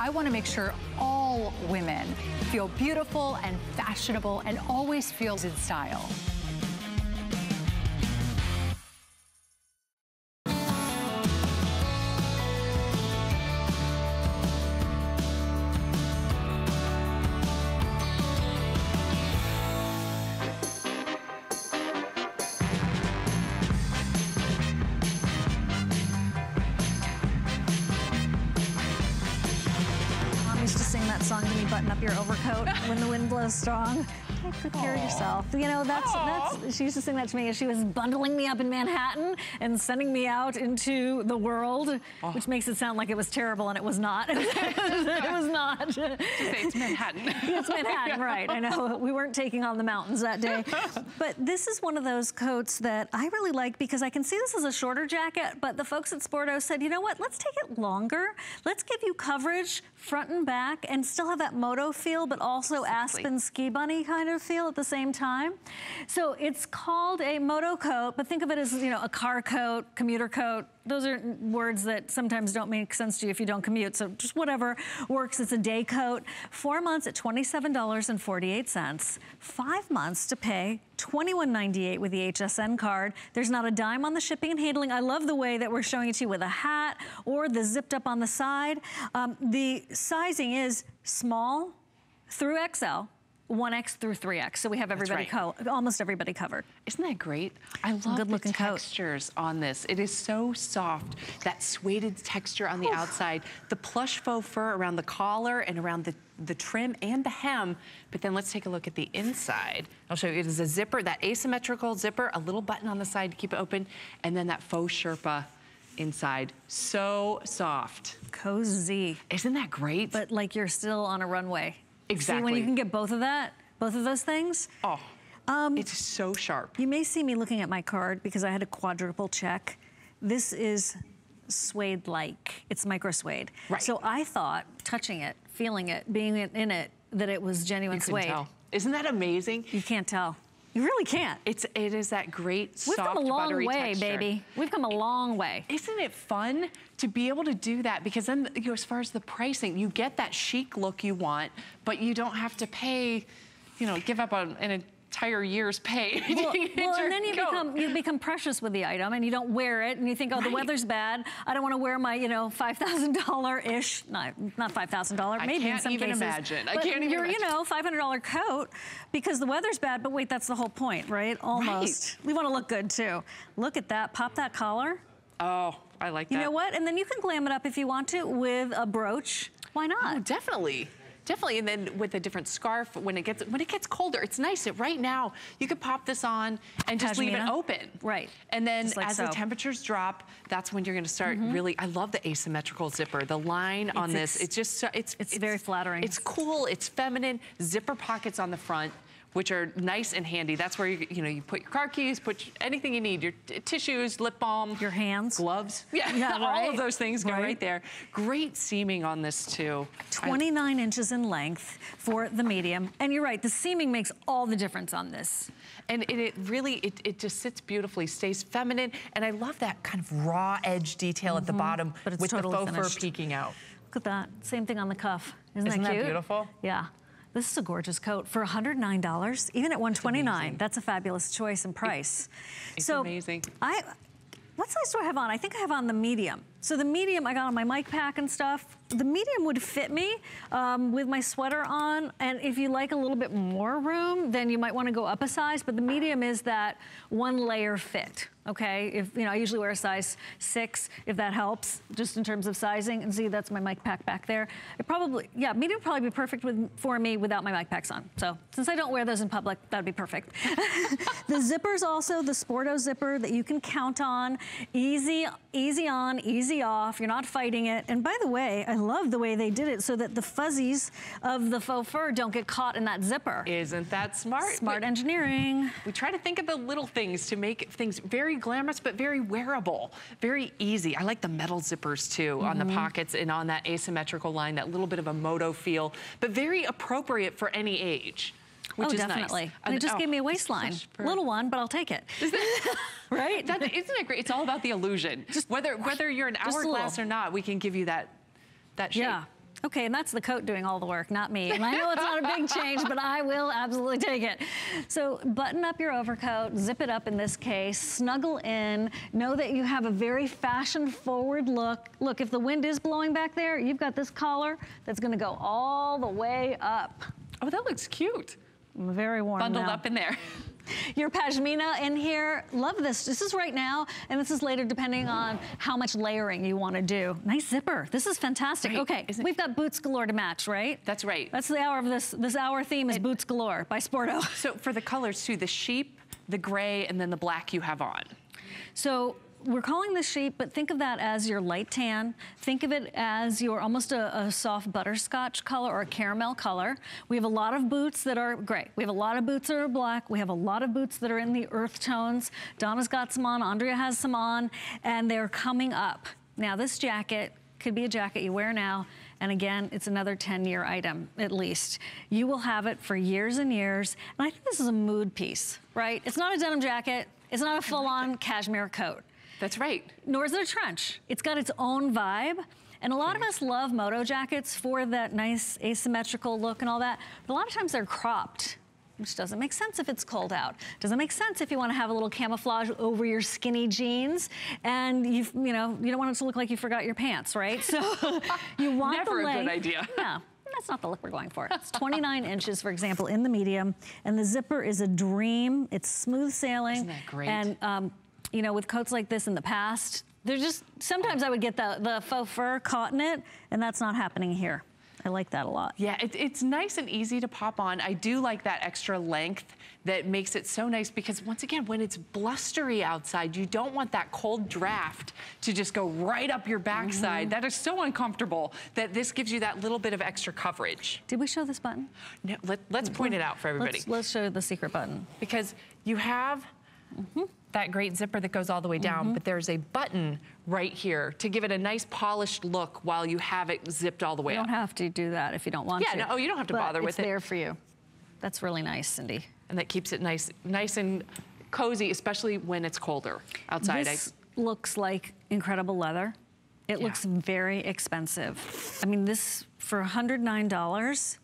I want to make sure all women feel beautiful and fashionable and always feels in style. Strong. Take good care of yourself. You know, that's, that's, she used to sing that to me as she was bundling me up in Manhattan and sending me out into the world, oh. which makes it sound like it was terrible and it was not. it was not. Say it's Manhattan. it's Manhattan, right. I know. We weren't taking on the mountains that day. but this is one of those coats that I really like because I can see this as a shorter jacket, but the folks at Sporto said, you know what, let's take it longer. Let's give you coverage front and back and still have that moto feel, but also. Aspen ski bunny kind of feel at the same time. So it's called a moto coat, but think of it as, you know, a car coat, commuter coat, those are words that sometimes don't make sense to you if you don't commute. So just whatever works. It's a day coat. Four months at $27.48. Five months to pay $21.98 with the HSN card. There's not a dime on the shipping and handling. I love the way that we're showing it to you with a hat or the zipped up on the side. Um, the sizing is small through XL 1X through 3X. So we have everybody, right. almost everybody covered. Isn't that great? I love Good the looking textures coat. on this. It is so soft. That suede texture on the Oof. outside. The plush faux fur around the collar and around the the trim and the hem, but then let's take a look at the inside. I'll show you, it is a zipper, that asymmetrical zipper, a little button on the side to keep it open, and then that faux Sherpa inside. So soft. Cozy. Isn't that great? But like you're still on a runway. Exactly. See, when you can get both of that, both of those things. Oh. Um, it's so sharp. You may see me looking at my card because I had a quadruple check. This is suede-like. It's micro suede. Right. So I thought, touching it, feeling it, being in it, that it was genuine you suede. Tell. Isn't that amazing? You can't tell. You really can't. It's it is that great We've soft come a long buttery way, texture. baby. We've come a long way. Isn't it fun to be able to do that? Because then, you know, as far as the pricing, you get that chic look you want, but you don't have to pay, you know, give up on an entire year's pay. Well, well and then you coat. become you become precious with the item, and you don't wear it, and you think, oh, the weather's bad. I don't want to wear my, you know, five thousand dollar ish, not not five thousand dollar, I maybe in can't even cases. imagine. I But can't even Your, you know, five hundred dollar coat because the weather's bad. But wait, that's the whole point, right? Almost. We want to look good too. Look at that. Pop that collar. Oh, I like that. You know what? And then you can glam it up if you want to with a brooch. Why not? Oh, definitely. Definitely, and then with a different scarf when it gets when it gets colder, it's nice. That right now you could pop this on and just leave it open. Right. And then like as so. The temperatures drop, that's when you're going to start mm-hmm. really. I love the asymmetrical zipper. The line on It's this, it's just so, it's, it's very flattering. It's cool. It's feminine. Zipper pockets on the front. Which are nice and handy. That's where you, you know you put your car keys, put your- anything you need, your t- tissues, lip balm, Your hands. gloves. Yeah, Yeah, all right. of those things go Right. right there. Great seaming on this too. I- 29 inches in length for the medium. And you're right, the seaming makes all the difference on this. And it, it really, it, it just sits beautifully, stays feminine. And I love that kind of raw edge detail at the bottom Mm-hmm. But it's with totally the faux finished. fur peeking out. Look at that. Same thing on the cuff. Isn't, Isn't that that beautiful? Yeah. This is a gorgeous coat for $109, even at $129. That's a fabulous choice and price. It's so amazing. I, what size do I have on? I think I have on the medium. So the medium I got on my mic pack and stuff. The medium would fit me um, with my sweater on. And if you like a little bit more room, then you might want to go up a size. But the medium is that one layer fit. Okay, if you know, I usually wear a size six, if that helps, just in terms of sizing. And see, that's my mic pack back there. It probably, yeah, medium would probably be perfect with, for me without my mic packs on. So since I don't wear those in public, that'd be perfect. the zipper's also the Sporto zipper that you can count on. Easy, easy on, easy off. You're not fighting it. And by the way, I love the way they did it so that the fuzzies of the faux fur don't get caught in that zipper. Isn't that smart? Smart engineering. We try to think of the little things to make things very glamorous, but very wearable, very easy. I like the metal zippers too on Mm-hmm. the pockets and on that asymmetrical line, that little bit of a moto feel, but very appropriate for any age. Which oh, is definitely. Nice. And it just oh, gave me a waistline. such Little one, but I'll take it. right? That, isn't it great? It's all about the illusion. Just whether whether you're an hourglass or not, we can give you that that shape. Yeah. Okay, and that's the coat doing all the work, not me. And I know it's not a big change, but I will absolutely take it. So button up your overcoat, zip it up in this case, snuggle in, know that you have a very fashion forward look. Look, if the wind is blowing back there, you've got this collar that's gonna go all the way up. Oh, that looks cute. I'm very warm Bundled now. up in there. Your pashmina in here, love this. This is right now, and this is later depending on how much layering you want to do. Nice zipper. This is fantastic. Right. Okay, Isn't- we've got boots galore to match, right? That's right. That's the hour of this. This hour theme is boots galore by Sporto. So for the colors too, the sheep, the gray, and then the black you have on. So we're calling this sheep, but think of that as your light tan. Think of it as your almost a, a soft butterscotch color or a caramel color. We have a lot of boots that are gray. We have a lot of boots that are black. We have a lot of boots that are in the earth tones. Donna's got some on, Andrea has some on, and they're coming up. Now this jacket could be a jacket you wear now, and again, it's another 10-year item, at least. You will have it for years and years, and I think this is a mood piece, right? It's not a denim jacket. It's not a full-on cashmere coat That's right. nor is it a trench. It's got its own vibe. And a lot of us love moto jackets for that nice asymmetrical look and all that. But a lot of times they're cropped, which doesn't make sense if it's cold out. Doesn't make sense if you want to have a little camouflage over your skinny jeans and you you know, you don't want it to look like you forgot your pants, right? So you want Never the a good idea. Yeah. That's not the look we're going for. It's 29 inches, for example, in the medium, and the zipper is a dream. It's smooth sailing. Isn't that great? And um, you know, with coats like this in the past, they're just, sometimes I would get the, the faux fur caught in it, and that's not happening here. I like that a lot. Yeah, it, it's nice and easy to pop on. I do like that extra length that makes it so nice because once again, when it's blustery outside, you don't want that cold draft to just go right up your backside. Mm-hmm. That is so uncomfortable that this gives you that little bit of extra coverage. Did we show this button? No, let, us point it out for everybody. Let's, let's show the secret button. because you have that great zipper that goes all the way down, Mm-hmm. but there's a button right here to give it a nice polished look while you have it zipped all the way You up. don't have to do that if you don't want Yeah, to. no, oh, you don't have to But bother with it. it's there for you. That's really nice, Cindy. and that keeps it nice, nice and cozy, especially when it's colder outside. I- This looks like incredible leather. It Yeah. looks very expensive. I mean, this for $109,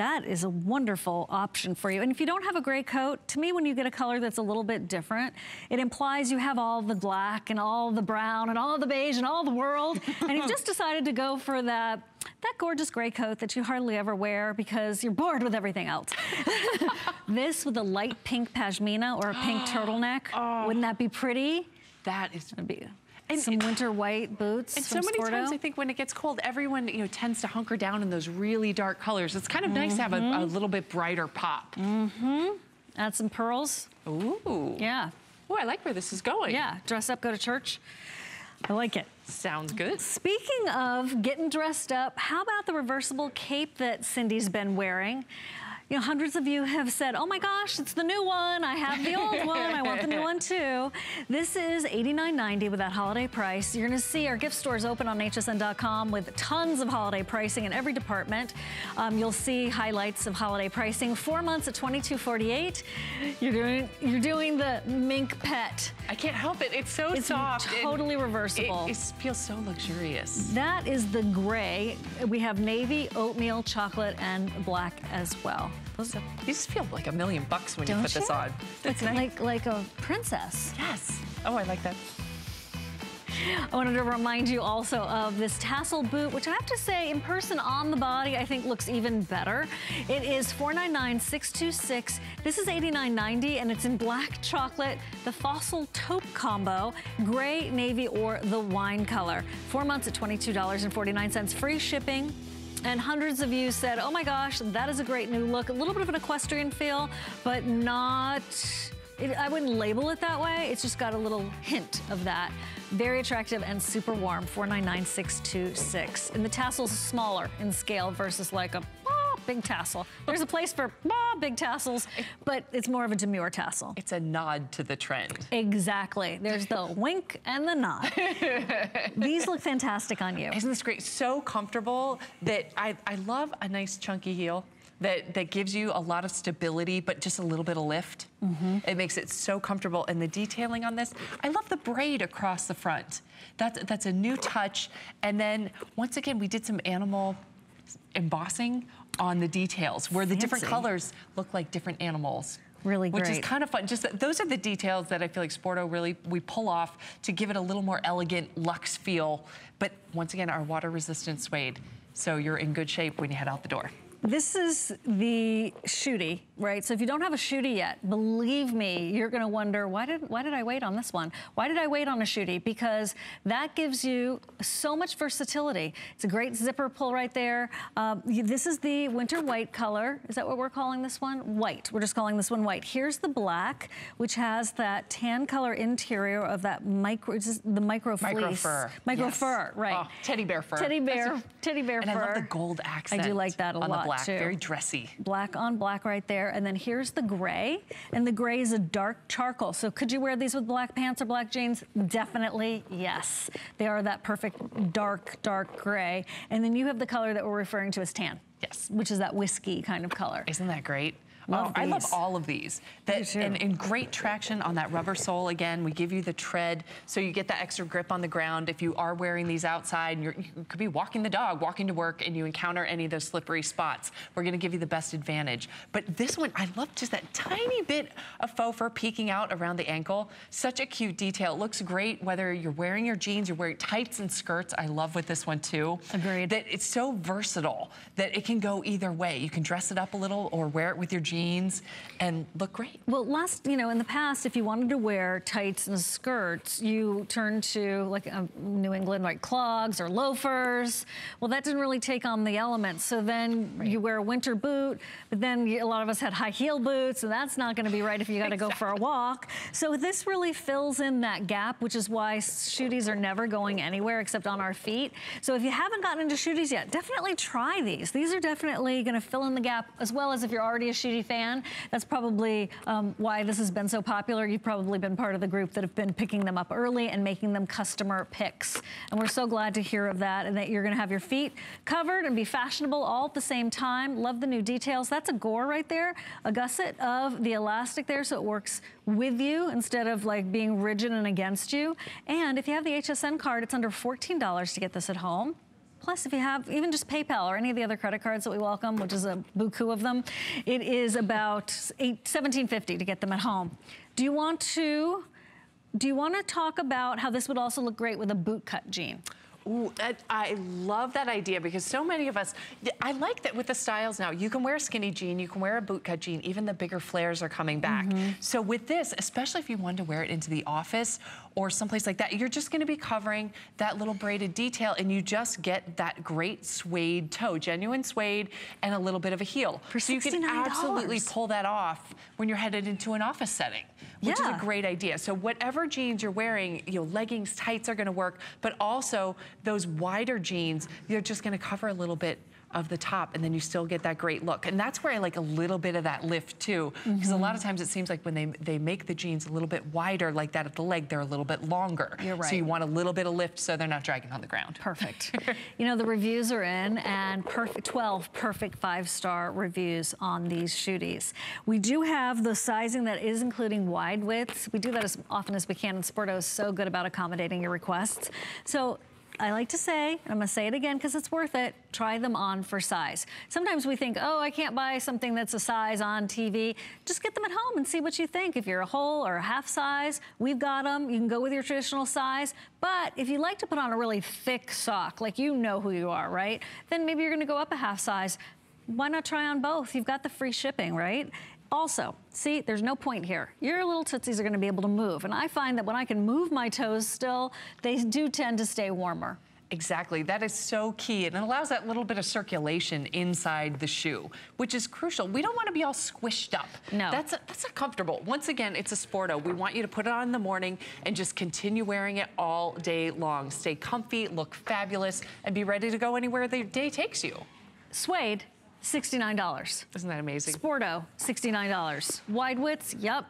that is a wonderful option for you. And if you don't have a gray coat, to me, when you get a color that's a little bit different, it implies you have all the black and all the brown and all the beige and all the world. and you've just decided to go for that that gorgeous gray coat that you hardly ever wear because you're bored with everything else. this with a light pink pashmina or a pink turtleneck, oh. wouldn't that be pretty? that is That'd be And- some winter white boots And so many Sporto. times I think when it gets cold, everyone you know tends to hunker down in those really dark colors. It's kind of nice to have a, a Mm-hmm. little bit brighter pop. Mm-hmm. Add some pearls. Ooh. Yeah. Oh, I like where this is going. Yeah. Dress up, go to church. I like it. Sounds good. Speaking of getting dressed up, how about the reversible cape that Cindy's been wearing? You know, hundreds of you have said, oh my gosh, it's the new one. I have the old one. I want the new one too. This is $89.90 with that holiday price. You're gonna see our gift stores open on hsn.com with tons of holiday pricing in every department. Um, you'll see highlights of holiday pricing. Four months at $22.48. You're doing, you're doing the mink pet. I can't help it. It's so It's soft. totally reversible. It, it feels so luxurious. That is the gray. We have navy, oatmeal, chocolate, and black as well. Those are, You just feel like a million bucks when you don't put this you? on. It's like like a princess. Yes. Oh, I like that. I wanted to remind you also of this tassel boot, which I have to say, in person on the body, I think looks even better. It is 499,626. This is $89.90, and it's in black chocolate, the fossil taupe combo, gray, navy, or the wine color. Four months at $22.49, free shipping. And hundreds of you said, oh my gosh, that is a great new look. A little bit of an equestrian feel, but not it, I wouldn't label it that way. It's just got a little hint of that. Very attractive and super warm, 499626. And the tassel's smaller in scale versus like a big tassel. There's a place for ah, big tassels, but it's more of a demure tassel. It's a nod to the trend. Exactly. There's the wink and the nod. These look fantastic on you. Isn't this great? So comfortable that I, I love a nice chunky heel that, that gives you a lot of stability, but just a little bit of lift. It makes it so comfortable. And the detailing on this, I love the braid across the front. That's, that's a new touch. And then once again, we did some animal embossing on the details where the different colors look like different animals. Really Which is kind of fun. Just those are the details that I feel like Sporto really, we pull off to give it a little more elegant luxe feel. But once again, our water resistant suede. So you're in good shape when you head out the door. This is the shooty, right? So if you don't have a shooty yet, believe me, you're gonna wonder, why did, why did I wait on this one? Why did I wait on a shooty? Because that gives you so much versatility. It's a great zipper pull right there. Um, you- this is the winter white color. Is that what we're calling this one? White, we're just calling this one white. Here's the black, which has that tan color interior of that micro, the micro fleece. Micro fur. Micro Yes. fur, right. Oh, teddy bear fur. Teddy bear, a- teddy bear And fur. I love the gold accent. I do like that a on lot the black. too. Very dressy. Black on black right there. And then here's the gray. And the gray is a dark charcoal. So could you wear these with black pants or black jeans? Definitely yes. They are that perfect dark, dark gray. And then you have the color that we're referring to as tan. Yes. Which is that whiskey kind of color. Isn't that great? Love oh, I love all of these. That too. and, and great traction on that rubber sole. Again, we give you the tread, so you get that extra grip on the ground. If you are wearing these outside, and you're, you could be walking the dog, walking to work, and you encounter any of those slippery spots. We're going to give you the best advantage. But this one, I love just that tiny bit of faux fur peeking out around the ankle. Such a cute detail. It looks great whether you're wearing your jeans, you're wearing tights and skirts. I love with this one too. Agreed. That it's so versatile that it can go either way. You can dress it up a little or wear it with your jeans and look great. Well, last, you know, in the past, if you wanted to wear tights and skirts, you turned to like a New England, like clogs or loafers. Well, that didn't really take on the elements. So then right. you wear a winter boot, but then a lot of us had high heel boots, and that's not going to be right if you got to exactly. go for a walk. So this really fills in that gap, which is why shooties are never going anywhere except on our feet. So if you haven't gotten into shooties yet, definitely try these. These are definitely going to fill in the gap as well as if you're already a shootie fan. That's probably um, why this has been so popular. You've probably been part of the group that have been picking them up early and making them customer picks. And we're so glad to hear of that and that you're going to have your feet covered and be fashionable all at the same time. Love the new details. That's a gore right there, a gusset of the elastic there so it works with you instead of like being rigid and against you. And if you have the HSN card, it's under $14 to get this at home. Plus, if you have even just PayPal or any of the other credit cards that we welcome, which is a buku of them, it is about eight, $17.50 to get them at home. Do you want to, do you want to talk about how this would also look great with a bootcut jean? Ooh, I love that idea because so many of us, I like that with the styles now, you can wear a skinny jean, you can wear a bootcut jean, even the bigger flares are coming back. Mm -hmm. So with this, especially if you want to wear it into the office or someplace like that, you're just gonna be covering that little braided detail and you just get that great suede toe, genuine suede and a little bit of a heel. For so you can absolutely pull that off when you're headed into an office setting which yeah. is a great idea. So whatever jeans you're wearing, you know, leggings, tights are gonna work, but also those wider jeans, you're just gonna cover a little bit of the top and then you still get that great look. And that's where I like a little bit of that lift too. Because mm -hmm. a lot of mm-hmm. times it seems like when they, they make the jeans a little bit wider like that at the leg, they're a little bit longer. You're right. So you want a little bit of lift so they're not dragging on the ground. Perfect. you know, the reviews are in and perfect 12 perfect five-star reviews on these shooties. We do have the sizing that is including wide widths. We do that as often as we can and Sporto is so good about accommodating your requests. So I like to say, I'm gonna say it again because it's worth it, try them on for size. Sometimes we think, oh, I can't buy something that's a size on TV. Just get them at home and see what you think. If you're a whole or a half size, we've got them. You can go with your traditional size. But if you like to put on a really thick sock, like you know who you are, right? Then maybe you're gonna go up a half size why not try on both? You've got the free shipping, right? Also, see, there's no point here. Your little tootsies are gonna be able to move. And I find that when I can move my toes still, they do tend to stay warmer. Exactly, that is so key. And it allows that little bit of circulation inside the shoe, which is crucial. We don't wanna be all squished up. No. That's, a, that's not comfortable. Once again, it's a Sporto. We want you to put it on in the morning and just continue wearing it all day long. Stay comfy, look fabulous, and be ready to go anywhere the day takes you. Suede $69. Isn't that amazing? Sporto, $69. Wide widths, yep,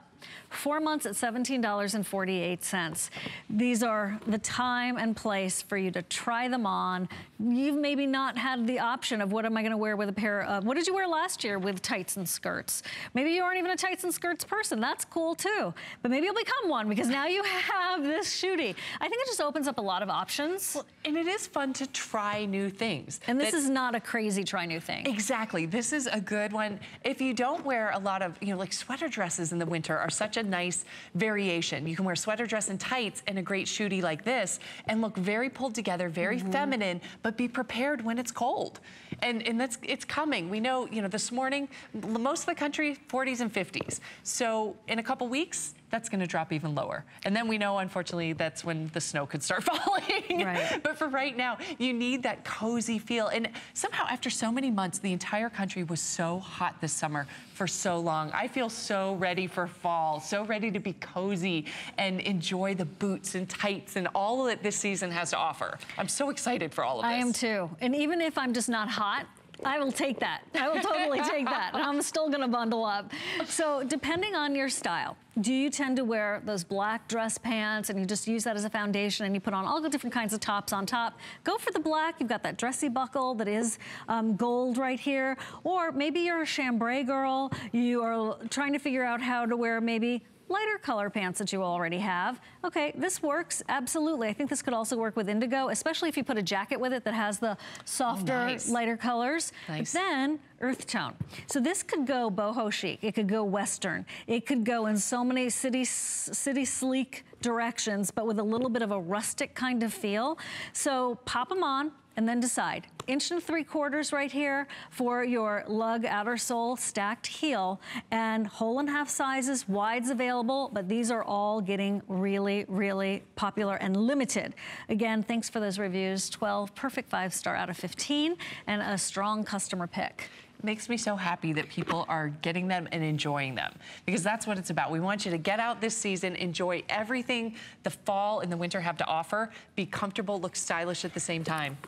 Four months at $17.48. These are the time and place for you to try them on. You've maybe not had the option of what am I gonna wear with a pair of, what did you wear last year with tights and skirts? Maybe you aren't even a tights and skirts person. That's cool too. But maybe you'll become one because now you have this shooty. I think it just opens up a lot of options. Well, and it is fun to try new things. And this that, is not a crazy try new thing. Exactly. This is a good one. If you don't wear a lot of, you know, like sweater dresses in the winter are such a nice variation. You can wear sweater dress and tights and a great shootie like this and look very pulled together, very mm -hmm. feminine, but be prepared when it's cold. And, and that's, it's coming. We know, you know, this morning, most of the country, 40s and 50s. So in a couple weeks, that's going to drop even lower. And then we know, unfortunately, that's when the snow could start falling. Right. but for right now, you need that cozy feel. And somehow, after so many months, the entire country was so hot this summer for so long. I feel so ready for fall, so ready to be cozy and enjoy the boots and tights and all that this season has to offer. I'm so excited for all of this. I am too. And even if I'm just not hot, I will take that. I will totally take that. And I'm still gonna bundle up. So depending on your style, do you tend to wear those black dress pants and you just use that as a foundation and you put on all the different kinds of tops on top? Go for the black. You've got that dressy buckle that is um, gold right here. Or maybe you're a chambray girl. You are trying to figure out how to wear maybe lighter color pants that you already have. Okay, this works, absolutely. I think this could also work with indigo, especially if you put a jacket with it that has the softer, oh, nice. lighter colors. Nice. But then, earth tone. So this could go boho chic, it could go western, it could go in so many city, city sleek directions, but with a little bit of a rustic kind of feel. So pop them on, and then decide. Inch and three quarters right here for your lug outer sole stacked heel and whole and half sizes, wides available, but these are all getting really, really popular and limited. Again, thanks for those reviews. 12, perfect five star out of 15 and a strong customer pick makes me so happy that people are getting them and enjoying them because that's what it's about. We want you to get out this season, enjoy everything the fall and the winter have to offer, be comfortable, look stylish at the same time.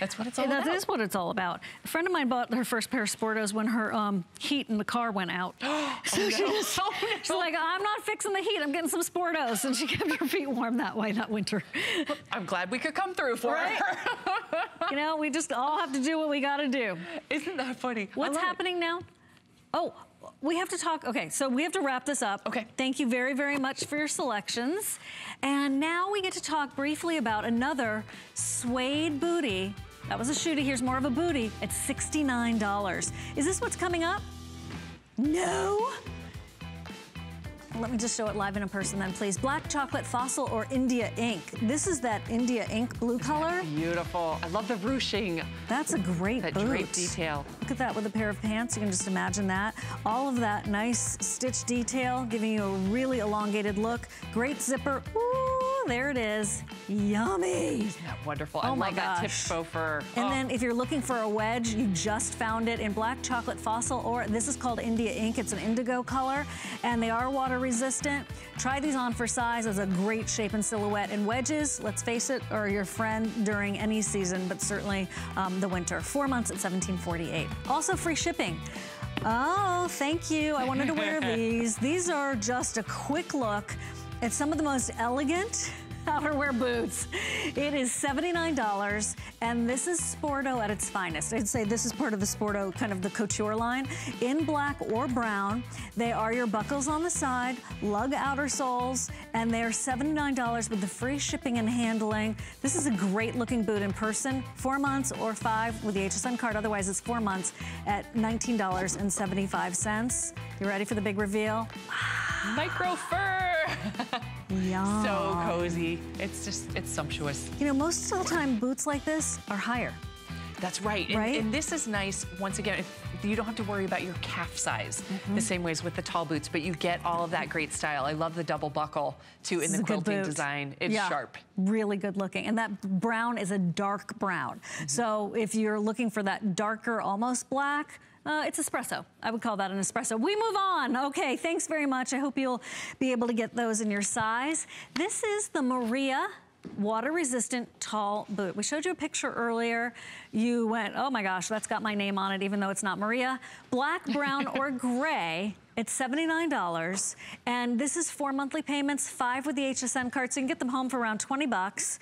That's what it's all that about. That is what it's all about. A friend of mine bought her first pair of Sportos when her um, heat in the car went out. so oh, she just, oh, no. she's like, I'm not fixing the heat. I'm getting some Sportos. And she kept her feet warm that way that winter. I'm glad we could come through for right? her. you know, we just all have to do what we got to do. Isn't that funny? What's happening it. now? Oh, we have to talk, okay, so we have to wrap this up. Okay. Thank you very, very much for your selections. And now we get to talk briefly about another suede booty. That was a shooty, here's more of a booty It's $69. Is this what's coming up? No. Let me just show it live in a person then, please. Black chocolate fossil or India ink. This is that India ink blue color. Beautiful. I love the ruching. That's a great that boot. drape detail. Look at that with a pair of pants. You can just imagine that. All of that nice stitch detail, giving you a really elongated look. Great zipper. Ooh, there it is. Yummy. Isn't that wonderful? Oh I my love gosh. that tipped faux fur. And oh. then if you're looking for a wedge, you just found it in black chocolate fossil, or this is called India ink. It's an indigo color, and they are water resistant. Try these on for size as a great shape and silhouette. And wedges, let's face it, are your friend during any season, but certainly um, the winter. Four months at 1748. Also free shipping. Oh, thank you. I wanted to wear these. These are just a quick look at some of the most elegant outerwear boots. It is $79, and this is Sporto at its finest. I'd say this is part of the Sporto, kind of the couture line, in black or brown. They are your buckles on the side, lug outer soles, and they're $79 with the free shipping and handling. This is a great looking boot in person, four months or five with the HSN card. Otherwise, it's four months at $19.75. You ready for the big reveal? Micro fur. Yum. So cozy. It's just, it's sumptuous. You know, most of the time boots like this are higher. That's right. And, right? and this is nice, once again, you don't have to worry about your calf size mm -hmm. the same way as with the tall boots, but you get all of that great style. I love the double buckle too in the quilting design. It's yeah, sharp. Really good looking. And that brown is a dark brown. Mm -hmm. So if you're looking for that darker, almost black, uh, it's espresso. I would call that an espresso. We move on. Okay, thanks very much. I hope you'll be able to get those in your size. This is the Maria water resistant tall boot. We showed you a picture earlier. You went, oh my gosh, that's got my name on it, even though it's not Maria. Black, brown, or gray. It's $79. And this is four monthly payments, five with the HSN card, so you can get them home for around 20 bucks.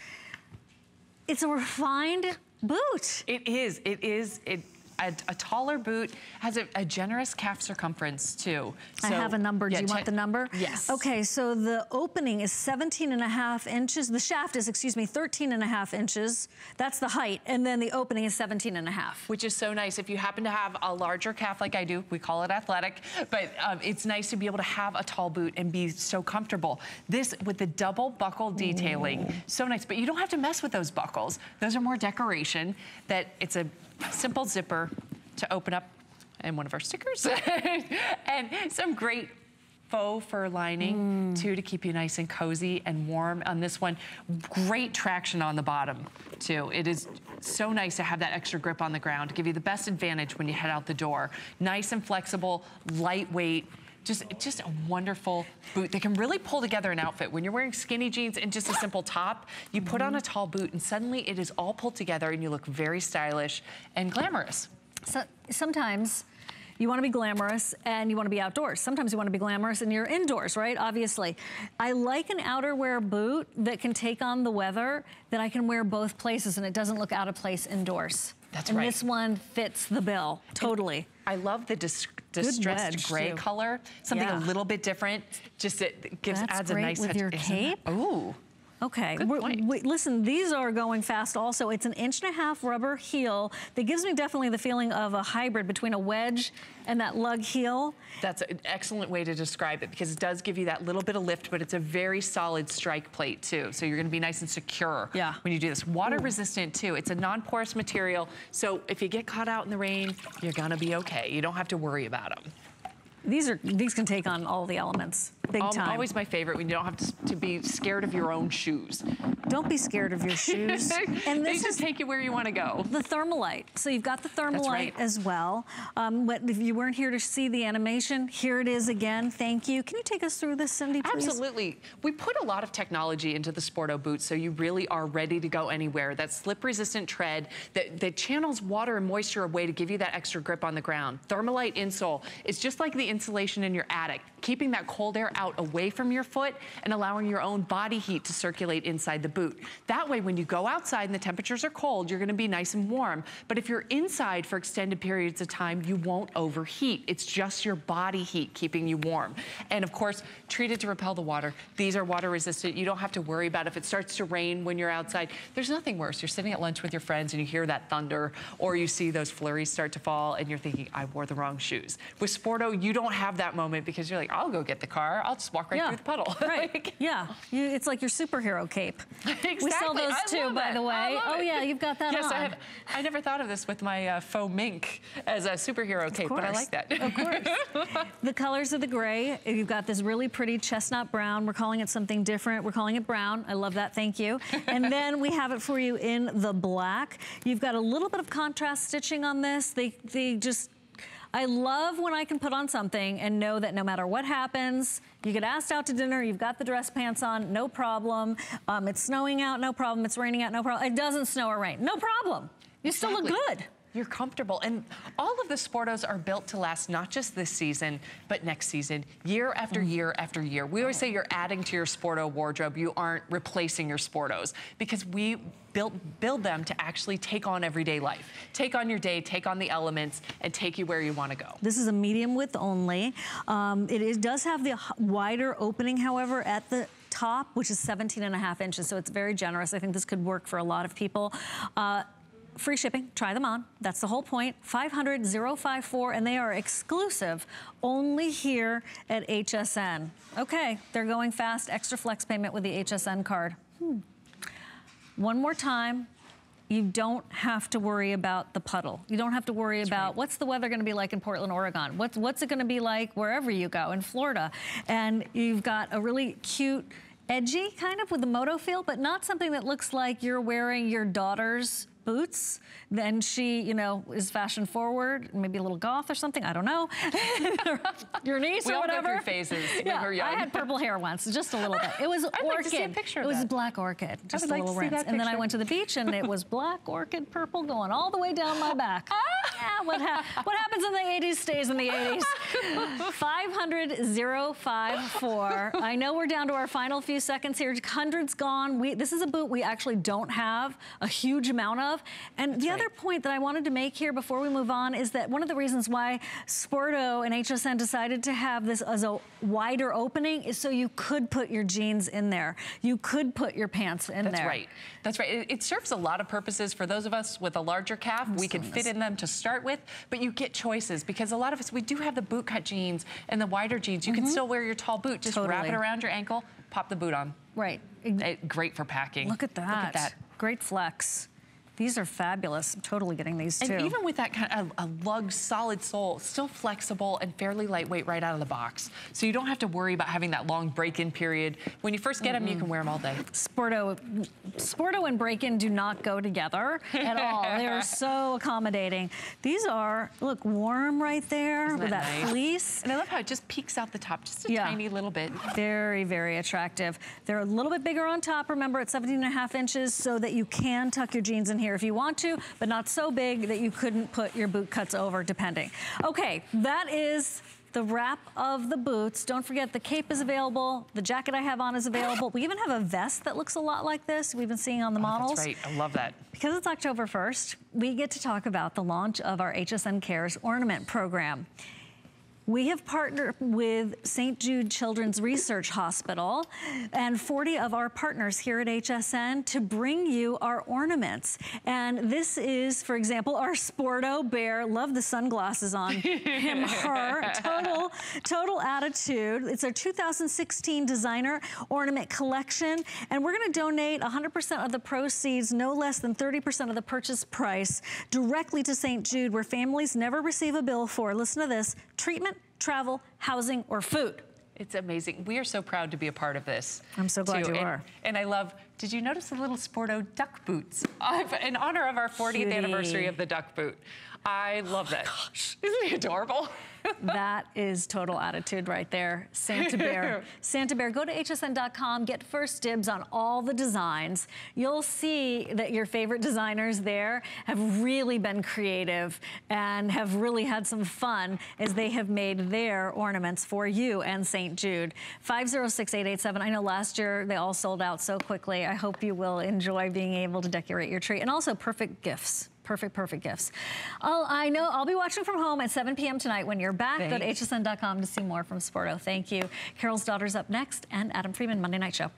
It's a refined boot. It is, it is, it a, a taller boot, has a, a, generous calf circumference too. So, I have a number. Do yeah, you want the number? Yes. Okay, so the opening is 17 and a half inches. The shaft is, excuse me, 13 and a half inches. That's the height. And then the opening is 17 and a half. Which is so nice. If you happen to have a larger calf like I do, we call it athletic, but um, it's nice to be able to have a tall boot and be so comfortable. This with the double buckle detailing, Ooh. so nice. But you don't have to mess with those buckles. Those are more decoration. That it's a simple zipper to open up and one of our stickers and some great faux fur lining mm. too to keep you nice and cozy and warm on this one. Great traction on the bottom too. It is so nice to have that extra grip on the ground to give you the best advantage when you head out the door. Nice and flexible, lightweight, just, just a wonderful boot that can really pull together an outfit. When you're wearing skinny jeans and just a simple top, you put mm -hmm. on a tall boot and suddenly it is all pulled together and you look very stylish and glamorous. So, sometimes you want to be glamorous and you want to be outdoors. Sometimes you want to be glamorous and you're indoors, right? Obviously. I like an outerwear boot that can take on the weather that I can wear both places and it doesn't look out of place indoors. That's and right. this one fits the bill, totally. I love the distressed gray too. color, something yeah. a little bit different. Just it gives That's adds a nice with touch. your cape. Ooh. Okay. Good point. we- listen, these are going fast also. It's an inch and a half rubber heel that gives me definitely the feeling of a hybrid between a wedge and that lug heel. That's an excellent way to describe it because it does give you that little bit of lift, but it's a very solid strike plate too. So you're gonna be nice and secure Yeah. when you do this. Water resistant too. It's a non-porous material. So if you get caught out in the rain, you're gonna be okay. You don't have to worry about them. These are these can take on all the elements, big time. Always my favorite when you don't have to, to be scared of your own shoes. Don't be scared of your shoes. and they just take you where you wanna go. the Thermolite. So you've got the Thermolite right. as well. Um, but if you weren't here to see the animation, here it is again. Thank you. Can you take us through this, Cindy, please? Absolutely. We put a lot of technology into the Sporto boots so you really are ready to go anywhere. That slip resistant tread that, that channels water and moisture away to give you that extra grip on the ground. Thermolite insole is just like the insulation in your attic, keeping that cold air out away from your foot and allowing your own body heat to circulate inside the boot. That way, when you go outside and the temperatures are cold, you're gonna be nice and warm. But if you're inside for extended periods of time, you won't overheat. It's just your body heat keeping you warm. And of course, treated to repel the water. These are water resistant. You don't have to worry about if it starts to rain when you're outside. There's nothing worse. You're sitting at lunch with your friends and you hear that thunder or you see those flurries start to fall and you're thinking, I wore the wrong shoes. With Sporto, you don't have that moment because you're like, I'll go get the car. I'll just walk right yeah. through the puddle. Right. Like- yeah. You, it's like your superhero cape. We sell those I too, by it. the way. Oh it. yeah, you've got that yes, on. I have. I never thought of this with my uh, faux mink as a superhero cape, but I like that. Of course. the colors of the gray, you've got this really pretty chestnut brown. We're calling it something different. We're calling it brown. I love that, thank you. And then we have it for you in the black. You've got a little bit of contrast stitching on this. They, they just, I love when I can put on something and know that no matter what happens, you get asked out to dinner, you've got the dress pants on, no problem. Um, it's snowing out, no problem. It's raining out, no problem. It doesn't snow or rain, no problem. You still look good. You're comfortable. And all of the Sportos are built to last not just this season, but next season, year after Mm. year after year. We always say you're adding to your Sporto wardrobe. You aren't replacing your Sportos because we built, build them to actually take on everyday life. Take on your day, take on the elements, and take you where you want to go. This is a medium width only. Um, it is, does have the wider opening, however, at the top, which is 17 and a half inches, so it's very generous. I think this could work for a lot of people. Uh, Free shipping, try them on. That's the whole point. 500-054, and they are exclusive only here at HSN. Okay, they're going fast. Extra flex payment with the HSN card. Hmm. One more time, you don't have to worry about the puddle. You don't have to worry about what's the weather going to be like in Portland, Oregon. What's what's it going to be like wherever you go in Florida, and you've got a really cute. Edgy, kind of with the moto feel, but not something that looks like you're wearing your daughter's boots. Then she, you know, is fashion forward, maybe a little goth or something. I don't know. your niece We or all go whatever. through phases yeah, young. I had purple hair once, just a little bit. It was I'd orchid. like to see a picture it was that. black orchid, just a like little rinse. And then I went to the beach and it was black orchid purple going all the way down my back. Ah! yeah, what, ha- what happens in the 80s stays in the 80s. 500-054. I know we're down to our final few seconds here. Hundreds gone. We, this is a boot we actually don't have a huge amount of. And the other point that I wanted to make here before we move on is that one of the reasons why Sporto and HSN decided to have this as a wider opening is so you could put your jeans in there. You could put your pants in That's there. That's right. That's right. It, it serves a lot of purposes. For those of us with a larger calf, we can doing fit in them to start with, but you get choices because a lot of us, we do have the boot cut jeans and the wider jeans. You can still wear your tall boot. Just wrap it Mm-hmm. Around your ankle, pop the boot on. Right. Eh, great for packing. Look at that. Look at that. Great flex. These are fabulous. I'm totally getting these too. And even with that kind of a lug solid sole, still flexible and fairly lightweight right out of the box. So you don't have to worry about having that long break-in period. When you first get them, you can mm-hmm. wear them all day. Sporto, Sporto and break-in do not go together at all. They're so accommodating. These are, look, warm right there Isn't with that that nice? fleece. And I love how it just peeks out the top just a Yeah. tiny little bit. Very, very attractive. They're a little bit bigger on top, remember, at 17 and a half inches, so that you can tuck your jeans in here if you want to, but not so big that you couldn't put your boot cuts over, depending. Okay, that is the wrap of the boots. Don't forget the cape is available. The jacket I have on is available. We even have a vest that looks a lot like this we've been seeing on the oh, models. That's right. I love that. Because it's October 1st, we get to talk about the launch of our HSN Cares Ornament Program. We have partnered with St. Jude Children's Research Hospital and 40 of our partners here at HSN to bring you our ornaments. And this is, for example, our Sporto bear. Love the sunglasses on him, her. Total, total attitude. It's our 2016 designer ornament collection. And we're gonna donate 100% of the proceeds, no less than 30% of the purchase price, directly to St. Jude, where families never receive a bill for, listen to this, treatment, travel, housing, or food. It's amazing. We are so proud to be a part of this. I'm so glad too. you and, are. And I love, did you notice the little Sporto duck boots? in honor of our 40th Cutie. anniversary of the duck boot. I love oh that. Isn't he adorable? that is total attitude right there. Santa Bear. Santa Bear, go to hsn.com, get first dibs on all the designs. You'll see that your favorite designers there have really been creative and have really had some fun as they have made their ornaments for you and St. Jude. 506-887. I know last year they all sold out so quickly. I hope you will enjoy being able to decorate your tree and also perfect gifts. Perfect, perfect gifts. I'll, I know I'll be watching from home at 7 p.m. tonight. When you're back, go to hsn.com to see more from Sporto. Thank you. Carol's Daughter's up next, and Adam Freeman, Monday Night Show.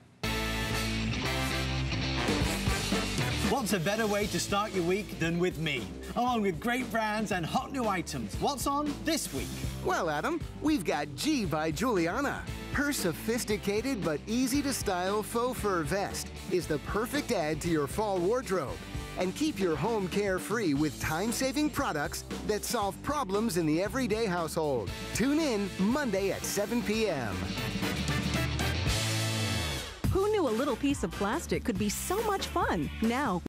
What's a better way to start your week than with me? Along with great brands and hot new items. What's on this week? Well, Adam, we've got G by Giuliana. Her sophisticated but easy to style faux fur vest is the perfect add to your fall wardrobe. And keep your home carefree with time saving products that solve problems in the everyday household. Tune in Monday at 7 p.m. Who knew a little piece of plastic could be so much fun? Now,